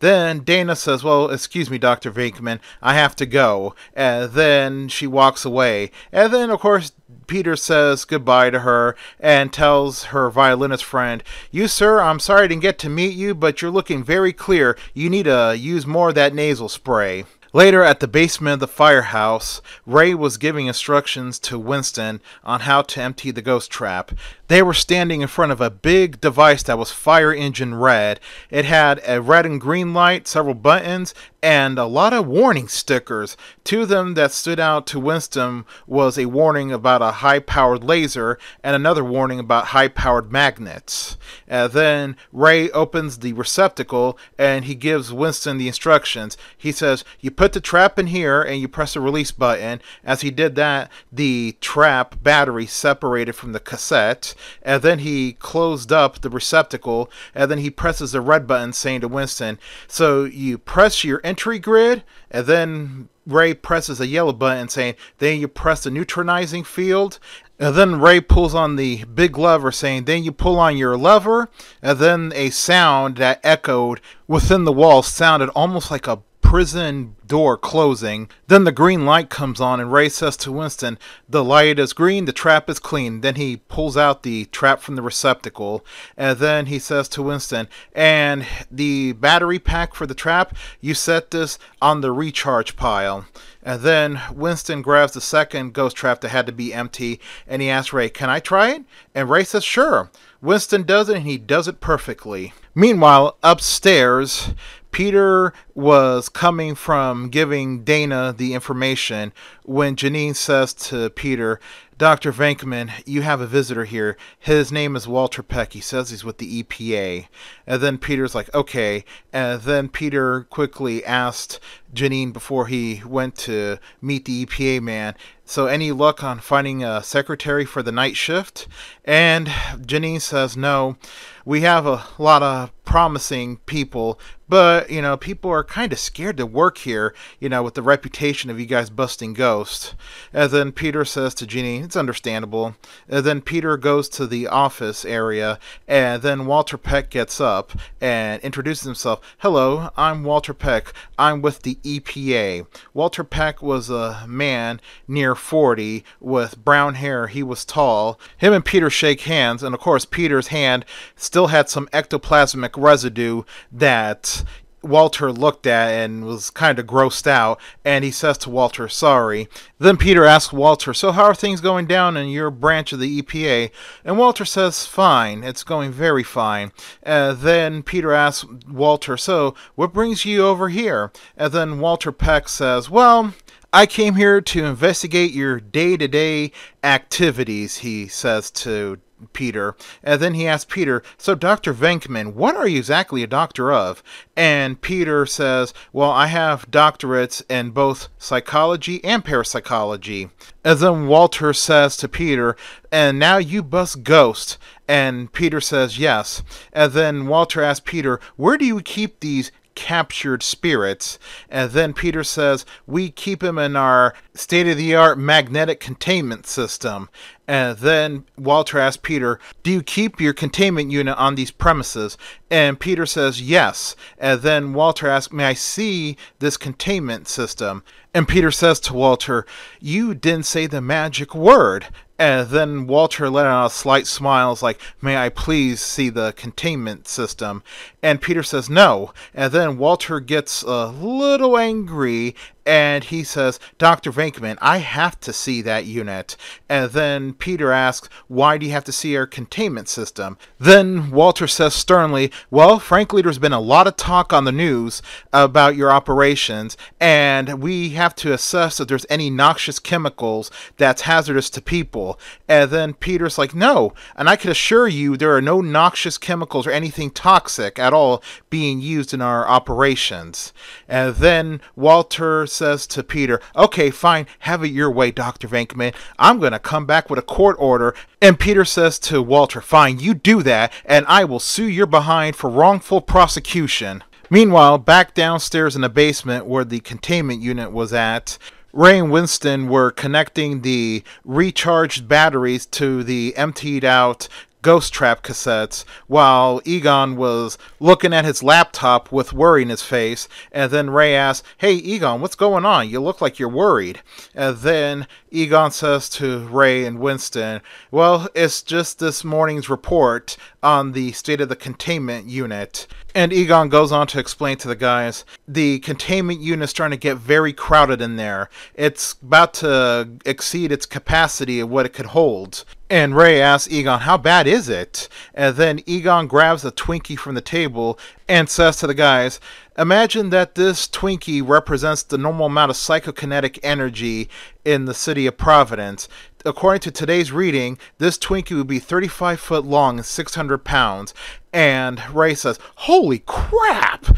Then Dana says, Well, excuse me, Dr. Venkman, I have to go. And then she walks away. And then, of course, Peter says goodbye to her and tells her violinist friend, You, sir, I'm sorry I didn't get to meet you, but you're looking very clear. You need to use more of that nasal spray. Later, at the basement of the firehouse, Ray was giving instructions to Winston on how to empty the ghost trap. They were standing in front of a big device that was fire engine red. It had a red and green light, several buttons, and a lot of warning stickers. Two of them that stood out to Winston was a warning about a high powered laser and another warning about high powered magnets. And then Ray opens the receptacle and he gives Winston the instructions. He says, You put the trap in here and you press the release button. As he did that, the trap battery separated from the cassette and then he closed up the receptacle, and then he presses the red button saying to Winston, So you press your entry grid, and then Ray presses a yellow button saying, then you press the neutronizing field, And then Ray pulls on the big lever, saying, Then you pull on your lever. And then a sound that echoed within the wall sounded almost like a prison door closing. Then the green light comes on, and Ray says to Winston, The light is green, the trap is clean. Then he pulls out the trap from the receptacle, and then he says to Winston, And the battery pack for the trap, you set this on the recharge pile. And then Winston grabs the second ghost trap that had to be empty, and he asks Ray, Can I try it? And Ray says, Sure. Winston does it, and he does it perfectly. Meanwhile, upstairs, Peter was coming from giving Dana the information when Janine says to Peter, Dr. Venkman, you have a visitor here. His name is Walter Peck. He says he's with the EPA. And then Peter's like, okay. And then Peter quickly asked Janine before he went to meet the EPA man, so any luck on finding a secretary for the night shift? And Janine says, no. We have a lot of promising people, but you know, people are kind of scared to work here, you know, with the reputation of you guys busting ghosts. And then Peter says to Jeannie, it's understandable. And then Peter goes to the office area, and then Walter Peck gets up and introduces himself. Hello, I'm Walter Peck. I'm with the EPA. Walter Peck was a man near 40 with brown hair. He was tall. Him and Peter shake hands, and of course, Peter's hand still had some ectoplasmic residue that Walter looked at and was kind of grossed out, and he says to Walter, sorry. Then Peter asks Walter, so how are things going down in your branch of the EPA? And Walter says, fine, it's going very fine. Uh, then Peter asks Walter, so what brings you over here? And then Walter Peck says, well, I came here to investigate your day to day activities, he says to Peter. And then he asks Peter, So, Dr. Venkman, what are you exactly a doctor of? And Peter says, Well, I have doctorates in both psychology and parapsychology. And then Walter says to Peter, And now you bust ghosts. And Peter says, Yes. And then Walter asks Peter, Where do you keep these captured spirits. And then Peter says, We keep him in our state of the art magnetic containment system. And then Walter asks Peter, Do you keep your containment unit on these premises? And Peter says, Yes. And then Walter asks, May I see this containment system? And Peter says to Walter, You didn't say the magic word. And then Walter let out a slight smile, like, May I please see the containment system? And Peter says, No. And then Walter gets a little angry and he says, Dr. Venkman, I have to see that unit. And then Peter asks, Why do you have to see our containment system? Then Walter says sternly, Well, frankly, there's been a lot of talk on the news about your operations, and we have to assess if there's any noxious chemicals that's hazardous to people. And then Peter's like, No, and I can assure you there are no noxious chemicals or anything toxic at all being used in our operations. And then Walter says to Peter, Okay, fine, have it your way, Dr. Venkman. I'm going to come back with a court order. And Peter says to Walter, Fine, you do that, and I will sue your behind for wrongful prosecution. Meanwhile, back downstairs in the basement where the containment unit was at, Ray and Winston were connecting the recharged batteries to the emptied out Ghost Trap cassettes while Egon was looking at his laptop with worry in his face. And then Ray asks, Hey, Egon, what's going on? You look like you're worried. And then Egon says to Ray and Winston, Well, it's just this morning's report on the state of the containment unit. And Egon goes on to explain to the guys the containment unit is starting to get very crowded in there. It's about to exceed its capacity of what it could hold. And Ray asks Egon, How bad is it? And then Egon grabs a Twinkie from the table and says to the guys, Imagine that this Twinkie represents the normal amount of psychokinetic energy in the city of Providence. According to today's reading, this Twinkie would be 35 foot long and 600 pounds. And Ray says, Holy crap!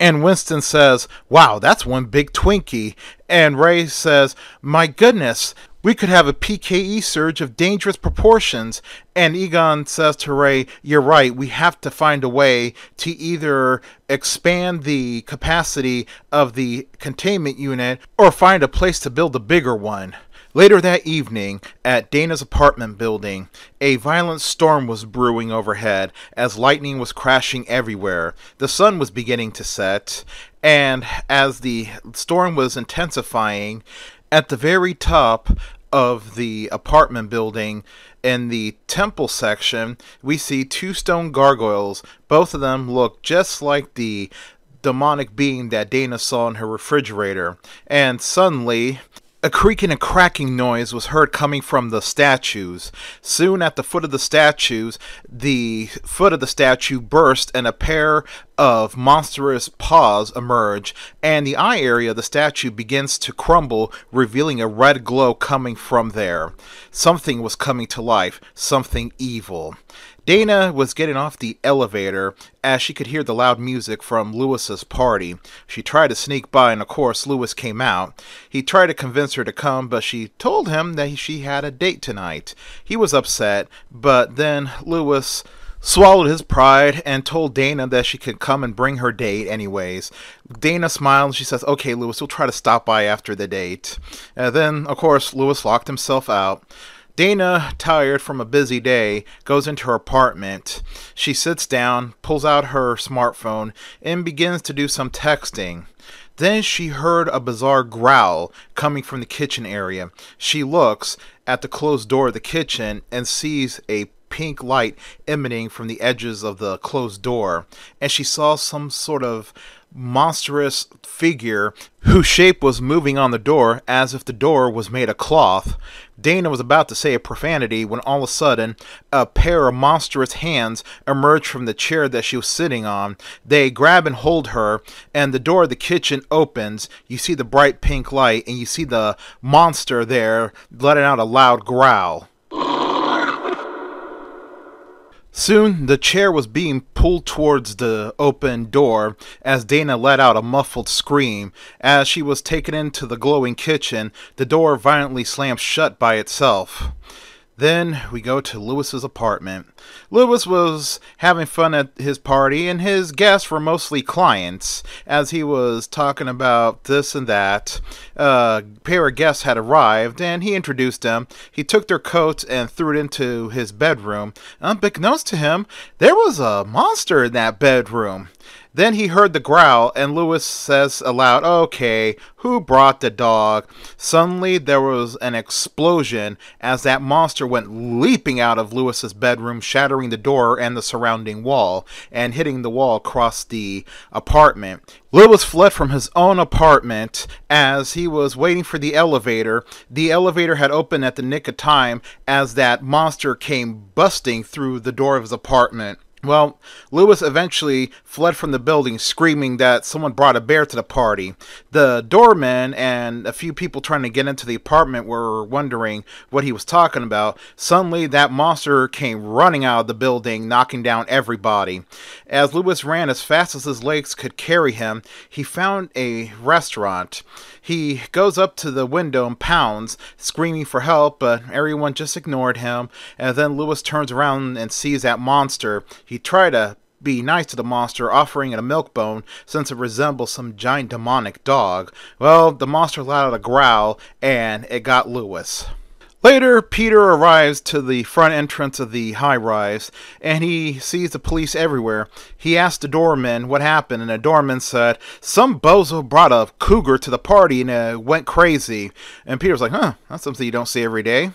And Winston says, Wow, that's one big Twinkie. And Ray says, My goodness, we could have a PKE surge of dangerous proportions. And Egon says to Ray, You're right, we have to find a way to either expand the capacity of the containment unit or find a place to build a bigger one. Later that evening, at Dana's apartment building, a violent storm was brewing overhead as lightning was crashing everywhere. The sun was beginning to set, and as the storm was intensifying, at the very top of the apartment building, in the temple section, we see two stone gargoyles. Both of them look just like the demonic being that Dana saw in her refrigerator. And suddenly, a creaking and cracking noise was heard coming from the statues. Soon at the foot of the statues, the foot of the statue burst and a pair of monstrous paws emerge, and the eye area of the statue begins to crumble, revealing a red glow coming from there. Something was coming to life, something evil. Dana was getting off the elevator as she could hear the loud music from Lewis's party. She tried to sneak by, and of course, Lewis came out. He tried to convince her to come, but she told him that she had a date tonight. He was upset, but then Lewis swallowed his pride and told Dana that she could come and bring her date anyways. Dana smiled and she says, Okay, Lewis, we'll try to stop by after the date. And then, of course, Lewis locked himself out. Dana, tired from a busy day, goes into her apartment. She sits down, pulls out her smartphone, and begins to do some texting. Then she heard a bizarre growl coming from the kitchen area. She looks at the closed door of the kitchen and sees a pink light emanating from the edges of the closed door, and she saw some sort of monstrous figure whose shape was moving on the door as if the door was made of cloth. Dana was about to say a profanity when all of a sudden a pair of monstrous hands emerged from the chair that she was sitting on. They grab and hold her, and the door of the kitchen opens. You see the bright pink light, and you see the monster there letting out a loud growl. Soon the chair was being pulled towards the open door as Dana let out a muffled scream. As she was taken into the glowing kitchen, the door violently slammed shut by itself. Then we go to Lewis's apartment. Lewis was having fun at his party, and his guests were mostly clients. As he was talking about this and that, a pair of guests had arrived, and he introduced them. He took their coats and threw it into his bedroom. Unbeknownst to him, there was a monster in that bedroom. Then he heard the growl, and Lewis says aloud, Okay, who brought the dog? Suddenly there was an explosion as that monster went leaping out of Lewis's bedroom, shattering the door and the surrounding wall, and hitting the wall across the apartment. Lewis fled from his own apartment as he was waiting for the elevator. The elevator had opened at the nick of time as that monster came busting through the door of his apartment. Well, Lewis eventually fled from the building screaming that someone brought a bear to the party. The doorman and a few people trying to get into the apartment were wondering what he was talking about. Suddenly, that monster came running out of the building, knocking down everybody. As Lewis ran as fast as his legs could carry him, he found a restaurant. He goes up to the window and pounds, screaming for help, but everyone just ignored him. And then Lewis turns around and sees that monster. He tried to be nice to the monster, offering it a milk bone since it resembles some giant demonic dog. Well, the monster let out a growl and it got Lewis. Later, Peter arrives to the front entrance of the high rise and he sees the police everywhere. He asks the doorman what happened, and the doorman said, Some bozo brought a cougar to the party and it went crazy. And Peter's like, Huh, that's something you don't see every day.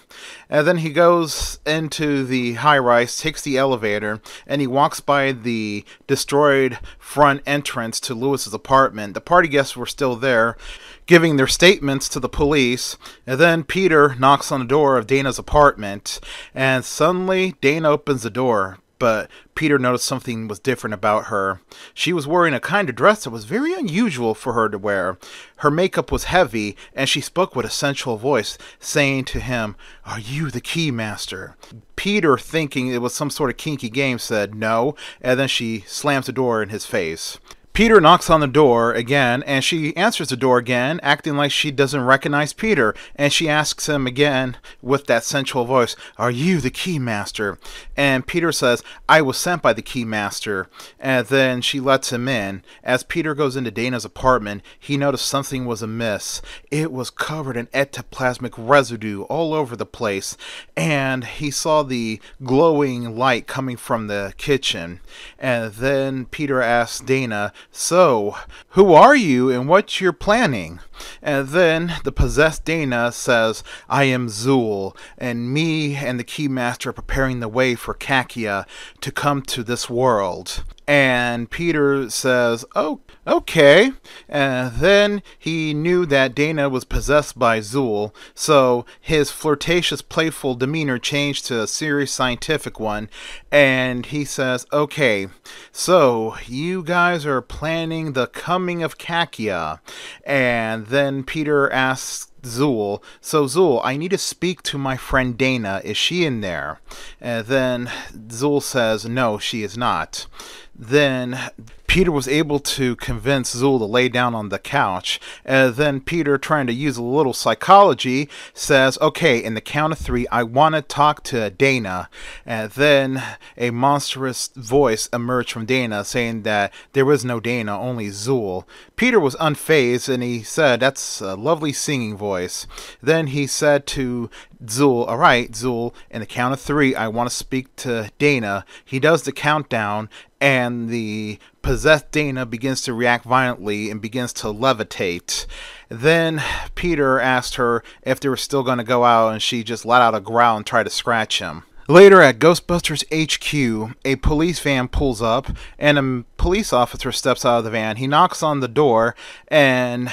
And then he goes into the high rise, takes the elevator, and he walks by the destroyed front entrance to Lewis's apartment. The party guests were still there giving their statements to the police. And then Peter knocks on the door of Dana's apartment, and suddenly Dana opens the door. But Peter noticed something was different about her. She was wearing a kind of dress that was very unusual for her to wear. Her makeup was heavy, and she spoke with a sensual voice, saying to him, Are you the keymaster? Peter, thinking it was some sort of kinky game, said no, and then she slams the door in his face. Peter knocks on the door again, and she answers the door again, acting like she doesn't recognize Peter. And she asks him again with that sensual voice, Are you the keymaster? And Peter says, I was sent by the keymaster. And then she lets him in. As Peter goes into Dana's apartment, he noticed something was amiss. It was covered in ectoplasmic residue all over the place, and he saw the glowing light coming from the kitchen. And then Peter asks Dana, so, who are you and what you're planning? And then the possessed Dana says, I am Zuul, and me and the Keymaster are preparing the way for Kakia to come to this world. And Peter says, Oh, okay. And then he knew that Dana was possessed by Zuul, so his flirtatious, playful demeanor changed to a serious scientific one. And he says, Okay, so you guys are planning the coming of Kakia. And then Peter asks, Zuul. So, Zuul, I need to speak to my friend Dana. Is she in there? And then Zuul says, No, she is not then Peter was able to convince Zuul to lay down on the couch. And then Peter, trying to use a little psychology, says, Okay, in the count of three, I want to talk to Dana. And then a monstrous voice emerged from Dana saying that there was no Dana, only Zuul. Peter was unfazed and he said, That's a lovely singing voice. Then he said to Zuul, all right, Zuul, in the count of three, I want to speak to Dana. He does the countdown, and the possessed Dana begins to react violently and begins to levitate. Then Peter asked her if they were still going to go out, and she just let out a growl and tried to scratch him. Later at Ghostbusters HQ, a police van pulls up and a police officer steps out of the van. He knocks on the door and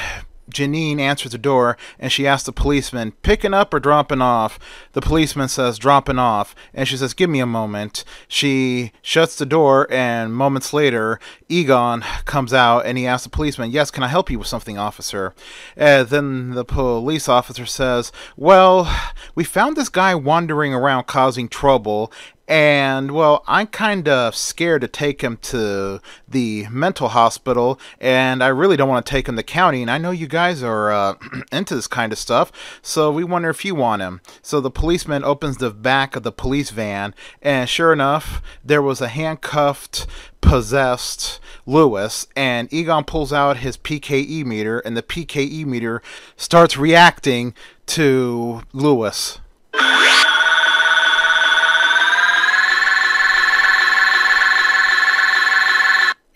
Janine answers the door and she asks the policeman, picking up or dropping off? The policeman says, dropping off. And she says, give me a moment. She shuts the door and moments later, Egon comes out and he asks the policeman, yes, can I help you with something, officer? And then the police officer says, well, we found this guy wandering around causing trouble and well, I'm kind of scared to take him to the mental hospital, and I really don't want to take him to county. And I know you guys are uh, into this kind of stuff, so we wonder if you want him. So the policeman opens the back of the police van, and sure enough, there was a handcuffed, possessed Lewis, and Egon pulls out his PKE meter, and the PKE meter starts reacting to Lewis.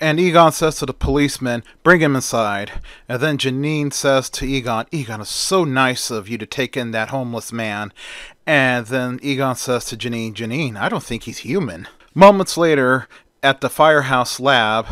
And Egon says to the policeman, Bring him inside. And then Janine says to Egon, Egon, it's so nice of you to take in that homeless man. And then Egon says to Janine, Janine, I don't think he's human. Moments later, at the firehouse lab,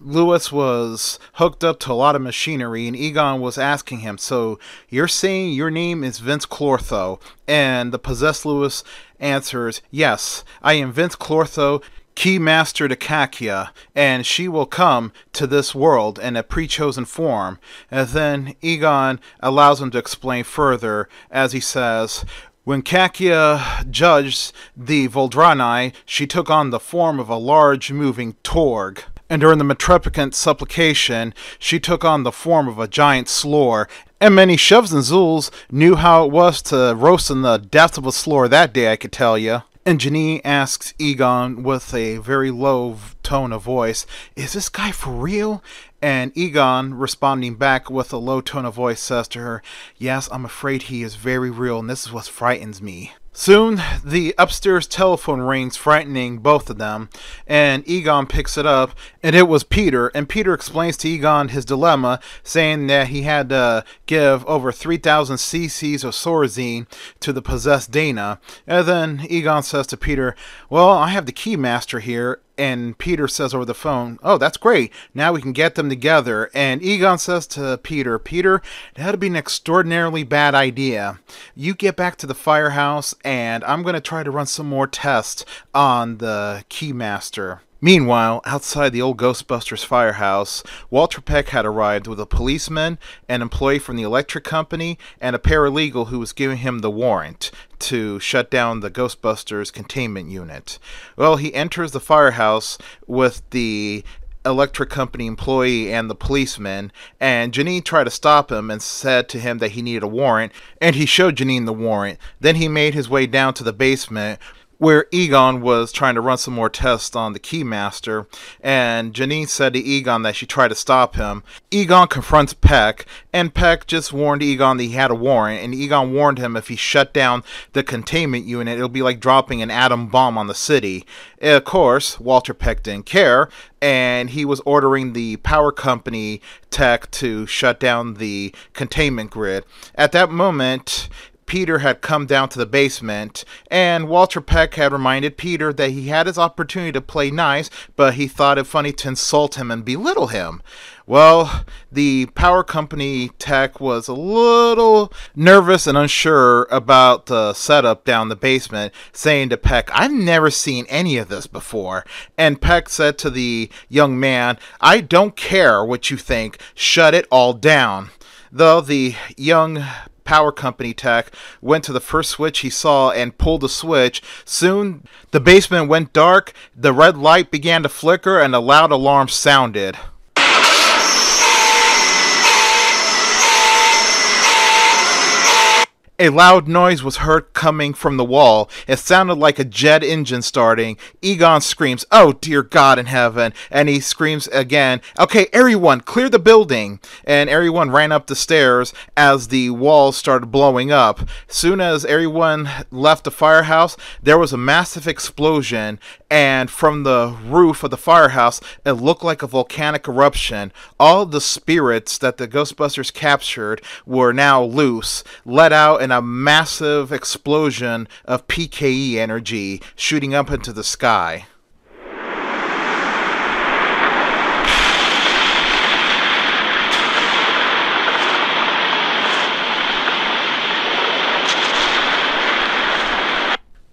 Lewis was hooked up to a lot of machinery, and Egon was asking him, So you're saying your name is Vinz Clortho? And the possessed Lewis answers, Yes, I am Vinz Clortho, Keymaster to Kakia, and she will come to this world in a pre-chosen form. And then Egon allows him to explain further as he says, when Kakia judged the Vuldronaii, she took on the form of a large moving Torg. And during the Metreplicant supplication, she took on the form of a giant slore, and many Shuvs and Zuuls knew how it was to roast in the depths of a slore that day, I could tell you. And Janine asks Egon with a very low tone of voice, Is this guy for real? And Egon, responding back with a low tone of voice, says to her, Yes, I'm afraid he is very real, and this is what frightens me. Soon, the upstairs telephone rings, frightening both of them, and Egon picks it up, and it was Peter. And Peter explains to Egon his dilemma, saying that he had to give over 3,000 cc's of Thorazine to the possessed Dana. And then Egon says to Peter, Well, I have the keymaster here, and Peter says over the phone, Oh, that's great. Now we can get them together. And Egon says to Peter, Peter, that'd be an extraordinarily bad idea. You get back to the firehouse, and I'm going to try to run some more tests on the Keymaster. Meanwhile, outside the old Ghostbusters firehouse, Walter Peck had arrived with a policeman, an employee from the electric company, and a paralegal who was giving him the warrant to shut down the Ghostbusters containment unit. Well, he enters the firehouse with the electric company employee and the policeman, and Janine tried to stop him and said to him that he needed a warrant, and he showed Janine the warrant. Then he made his way down to the basement where Egon was trying to run some more tests on the Keymaster, and Janine said to Egon that she tried to stop him. Egon confronts Peck, and Peck just warned Egon that he had a warrant, and Egon warned him if he shut down the containment unit, it'll be like dropping an atom bomb on the city. Eh, of course, Walter Peck didn't care, and he was ordering the power company tech to shut down the containment grid. At that moment, Peter had come down to the basement, and Walter Peck had reminded Peter that he had his opportunity to play nice, but he thought it funny to insult him and belittle him. Well, the power company tech was a little nervous and unsure about the setup down the basement, saying to Peck, I've never seen any of this before. And Peck said to the young man, I don't care what you think, shut it all down. Though the young power company tech went to the first switch he saw and pulled the switch. Soon, the basement went dark, the red light began to flicker, and a loud alarm sounded. A loud noise was heard coming from the wall. It sounded like a jet engine starting. Egon screams, Oh dear God in heaven. And he screams again, Okay, everyone, clear the building. And everyone ran up the stairs as the walls started blowing up. Soon as everyone left the firehouse, there was a massive explosion. And from the roof of the firehouse, it looked like a volcanic eruption. All the spirits that the Ghostbusters captured were now loose, let out and a massive explosion of PKE energy shooting up into the sky.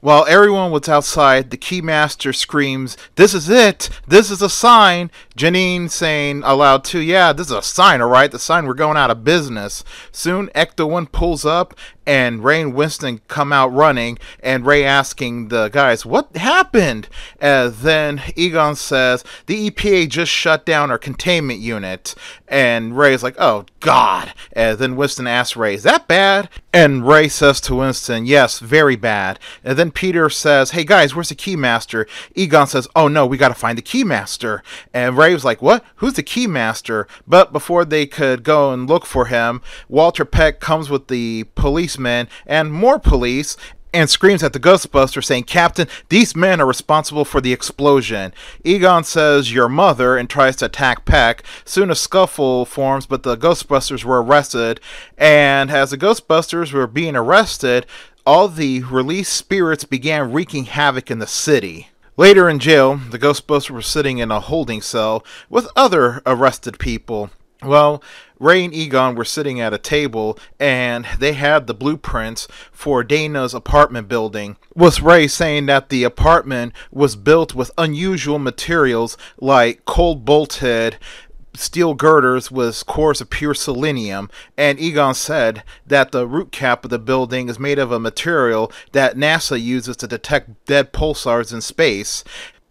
While everyone was outside, the keymaster screams, This is it! This is a sign! Janine saying aloud too, Yeah, this is a sign, alright? The sign we're going out of business. Soon Ecto 1 pulls up and Ray and Winston come out running, and Ray asking the guys, What happened? And then Egon says, The EPA just shut down our containment unit. And Ray's like, Oh, God. And then Winston asks Ray, Is that bad? And Ray says to Winston, Yes, very bad. And then Peter says, Hey guys, where's the Keymaster? Egon says, Oh no, we gotta find the Keymaster. And Ray was like, What? Who's the Keymaster? But before they could go and look for him, Walter Peck comes with the policemen and more police and screams at the Ghostbuster, saying, Captain, these men are responsible for the explosion. Egon says, Your mother, and tries to attack Peck. Soon a scuffle forms, but the Ghostbusters were arrested. And as the Ghostbusters were being arrested, all the released spirits began wreaking havoc in the city. Later in jail, the Ghostbusters were sitting in a holding cell with other arrested people. Well, Ray and Egon were sitting at a table and they had the blueprints for Dana's apartment building. With Ray saying that the apartment was built with unusual materials like cold bolted steel girders was cores of pure selenium, and Egon said that the root cap of the building is made of a material that NASA uses to detect dead pulsars in space.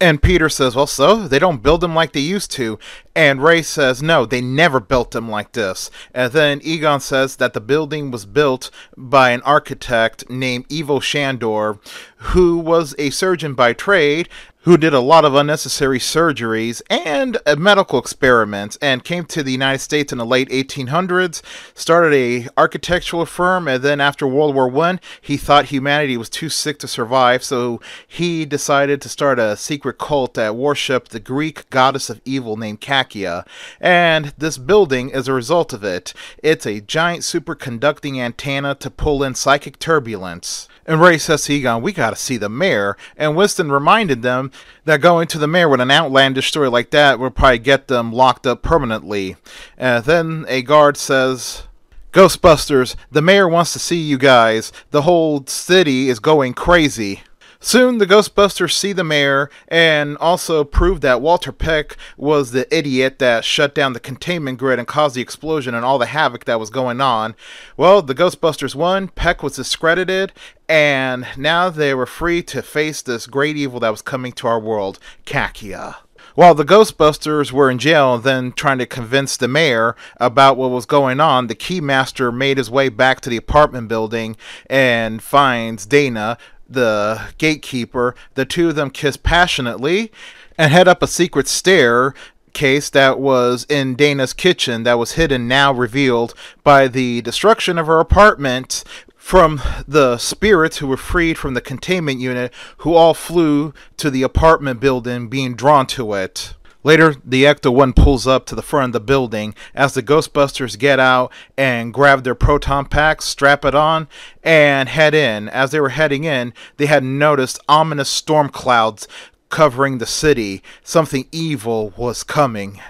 And Peter says, Well, so they don't build them like they used to. And Ray says, No, they never built them like this. And then Egon says that the building was built by an architect named Ivo Shandor, who was a surgeon by trade who did a lot of unnecessary surgeries and uh, medical experiments and came to the United States in the late 1800s, started a architectural firm, and then after World War One, he thought humanity was too sick to survive, so he decided to start a secret cult that worshipped the Greek goddess of evil named Kakia, and this building is a result of it. It's a giant superconducting antenna to pull in psychic turbulence. And Ray says to Egon, We gotta see the mayor. And Winston reminded them that going to the mayor with an outlandish story like that would probably get them locked up permanently. And then a guard says, Ghostbusters, the mayor wants to see you guys. The whole city is going crazy. Soon, the Ghostbusters see the mayor and also prove that Walter Peck was the idiot that shut down the containment grid and caused the explosion and all the havoc that was going on. Well, the Ghostbusters won, Peck was discredited, and now they were free to face this great evil that was coming to our world, Kakia. While the Ghostbusters were in jail, then trying to convince the mayor about what was going on, the Keymaster made his way back to the apartment building and finds Dana, the gatekeeper. The two of them kiss passionately and head up a secret stair case that was in Dana's kitchen that was hidden now revealed by the destruction of her apartment from the spirits who were freed from the containment unit who all flew to the apartment building being drawn to it. Later, the Ecto 1 pulls up to the front of the building as the Ghostbusters get out and grab their proton packs, strap it on, and head in. As they were heading in, they had noticed ominous storm clouds covering the city. Something evil was coming,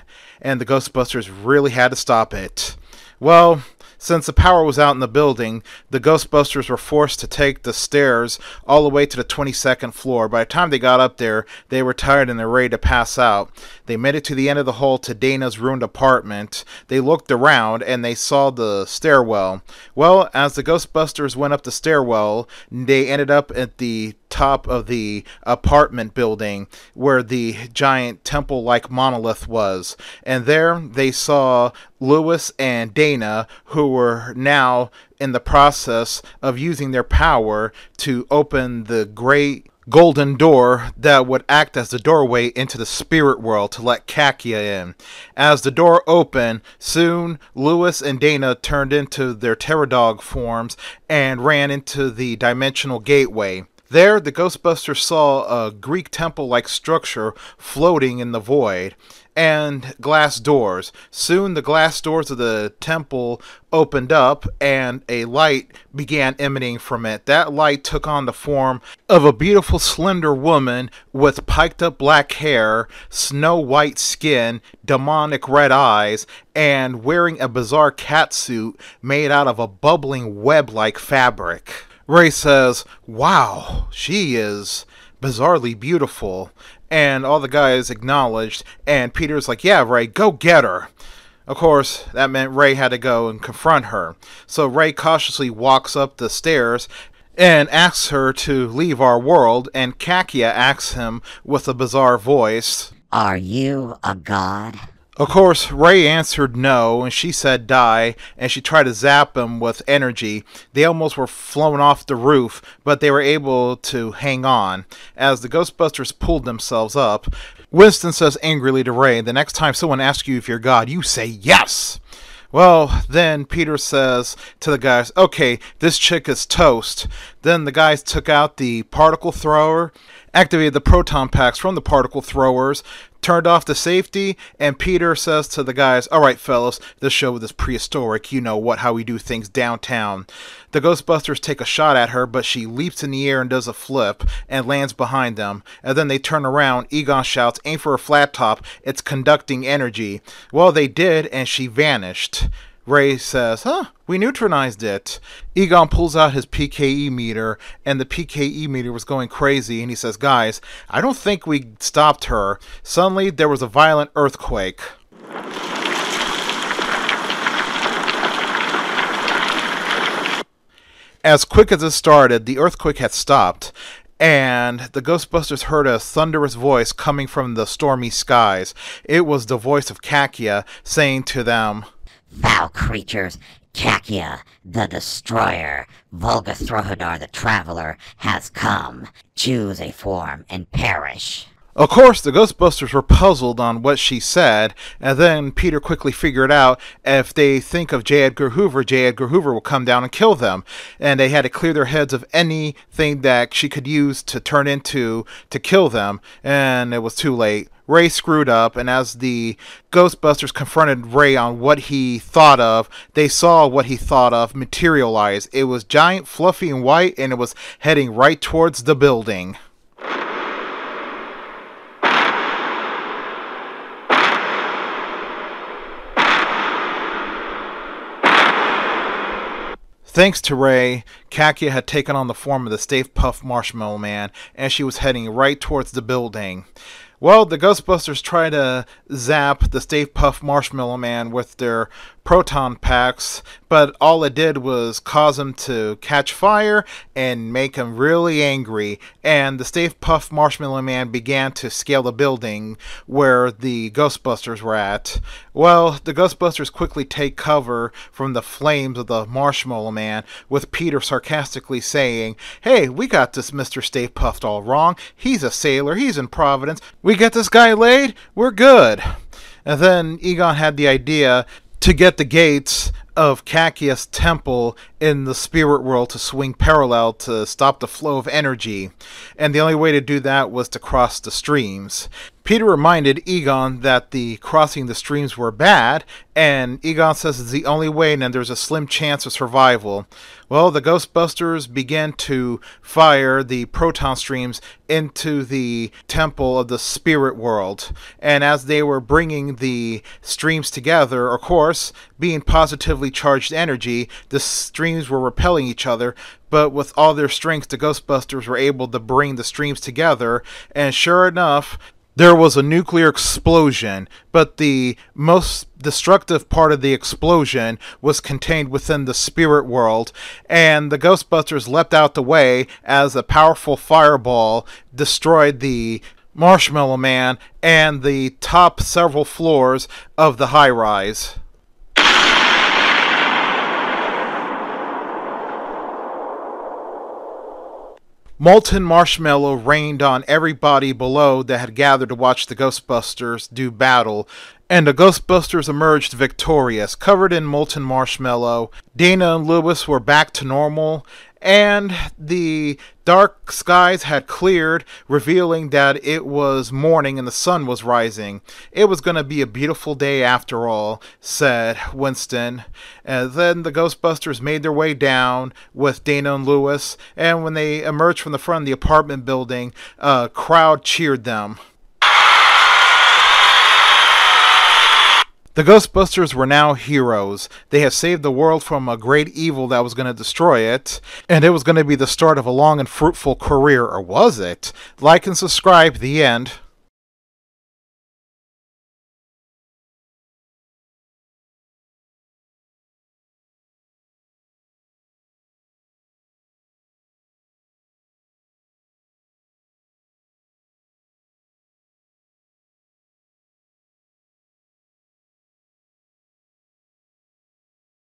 and the Ghostbusters really had to stop it. Well, since the power was out in the building, the Ghostbusters were forced to take the stairs all the way to the 22nd floor. By the time they got up there, they were tired and they're ready to pass out. They made it to the end of the hall to Dana's ruined apartment. They looked around and they saw the stairwell. Well, as the Ghostbusters went up the stairwell, they ended up at the top of the apartment building where the giant temple like monolith was. And there they saw Lewis and Dana, who were now in the process of using their power to open the great golden door that would act as the doorway into the spirit world to let Kakia in. As the door opened, soon Lewis and Dana turned into their Terror Dog forms and ran into the dimensional gateway. There, the Ghostbusters saw a Greek temple like structure floating in the void and glass doors. Soon, the glass doors of the temple opened up and a light began emanating from it. That light took on the form of a beautiful, slender woman with piked up black hair, snow white skin, demonic red eyes, and wearing a bizarre cat suit made out of a bubbling web like fabric. Ray says, Wow, she is bizarrely beautiful. And all the guys acknowledged, and Peter's like, Yeah, Ray, go get her. Of course, that meant Ray had to go and confront her. So Ray cautiously walks up the stairs and asks her to leave our world, and Kakia asks him with a bizarre voice, Are you a god? Of course, Ray answered no, and she said die, and she tried to zap him with energy. They almost were flown off the roof, but they were able to hang on. As the Ghostbusters pulled themselves up, Winston says angrily to Ray, The next time someone asks you if you're God, you say yes! Well, then Peter says to the guys, Okay, this chick is toast. Then the guys took out the particle thrower, activated the proton packs from the particle throwers, turned off the safety, and Peter says to the guys, All right, fellas, this show is prehistoric. You know what, how we do things downtown. The Ghostbusters take a shot at her, but she leaps in the air and does a flip and lands behind them. And then they turn around. Egon shouts, Aim for a flat top. It's conducting energy. Well, they did, and she vanished. Ray says, Huh, we neutralized it. Egon pulls out his PKE meter, and the PKE meter was going crazy, and he says, Guys, I don't think we stopped her. Suddenly, there was a violent earthquake. As quick as it started, the earthquake had stopped, and the Ghostbusters heard a thunderous voice coming from the stormy skies. It was the voice of Kakia saying to them, Foul creatures, Kakia, the Destroyer, Volgathrohadar the Traveler, has come. Choose a form and perish. Of course, the Ghostbusters were puzzled on what she said, and then Peter quickly figured out if they think of J. Edgar Hoover, J. Edgar Hoover will come down and kill them. And they had to clear their heads of anything that she could use to turn into to kill them, and it was too late. Ray screwed up, and as the Ghostbusters confronted Ray on what he thought of, they saw what he thought of materialize. It was giant, fluffy, and white, and it was heading right towards the building. Thanks to Ray, Kakia had taken on the form of the Stay Puft Marshmallow Man, and she was heading right towards the building. Well, the Ghostbusters try to zap the Stay Puft Marshmallow Man with their proton packs, but all it did was cause him to catch fire and make him really angry. And the Stay Puft Marshmallow Man began to scale the building where the Ghostbusters were at. Well, the Ghostbusters quickly take cover from the flames of the Marshmallow Man, with Peter sarcastically saying, Hey, we got this Mr. Stay Puft all wrong. He's a sailor, he's in Providence. We get this guy laid, we're good. And then Egon had the idea to get the gates of Kakia's temple in the spirit world to swing parallel to stop the flow of energy, and the only way to do that was to cross the streams. Peter reminded Egon that the crossing the streams were bad, and Egon says it's the only way and there's a slim chance of survival. Well, the Ghostbusters began to fire the proton streams into the temple of the spirit world. And as they were bringing the streams together, of course, being positively charged energy, the streams were repelling each other, but with all their strength, the Ghostbusters were able to bring the streams together. And sure enough, there was a nuclear explosion, but the most destructive part of the explosion was contained within the spirit world, and the Ghostbusters leapt out the way as a powerful fireball destroyed the Marshmallow Man and the top several floors of the high rise. Molten marshmallow rained on everybody below that had gathered to watch the Ghostbusters do battle, and the Ghostbusters emerged victorious, covered in molten marshmallow. Dana and Lewis were back to normal, and the dark skies had cleared, revealing that it was morning and the sun was rising. It was going to be a beautiful day after all, said Winston. And then the Ghostbusters made their way down with Dana and Lewis, and when they emerged from the front of the apartment building, a crowd cheered them. The Ghostbusters were now heroes. They had saved the world from a great evil that was going to destroy it, and it was going to be the start of a long and fruitful career, or was it? Like and subscribe, the end.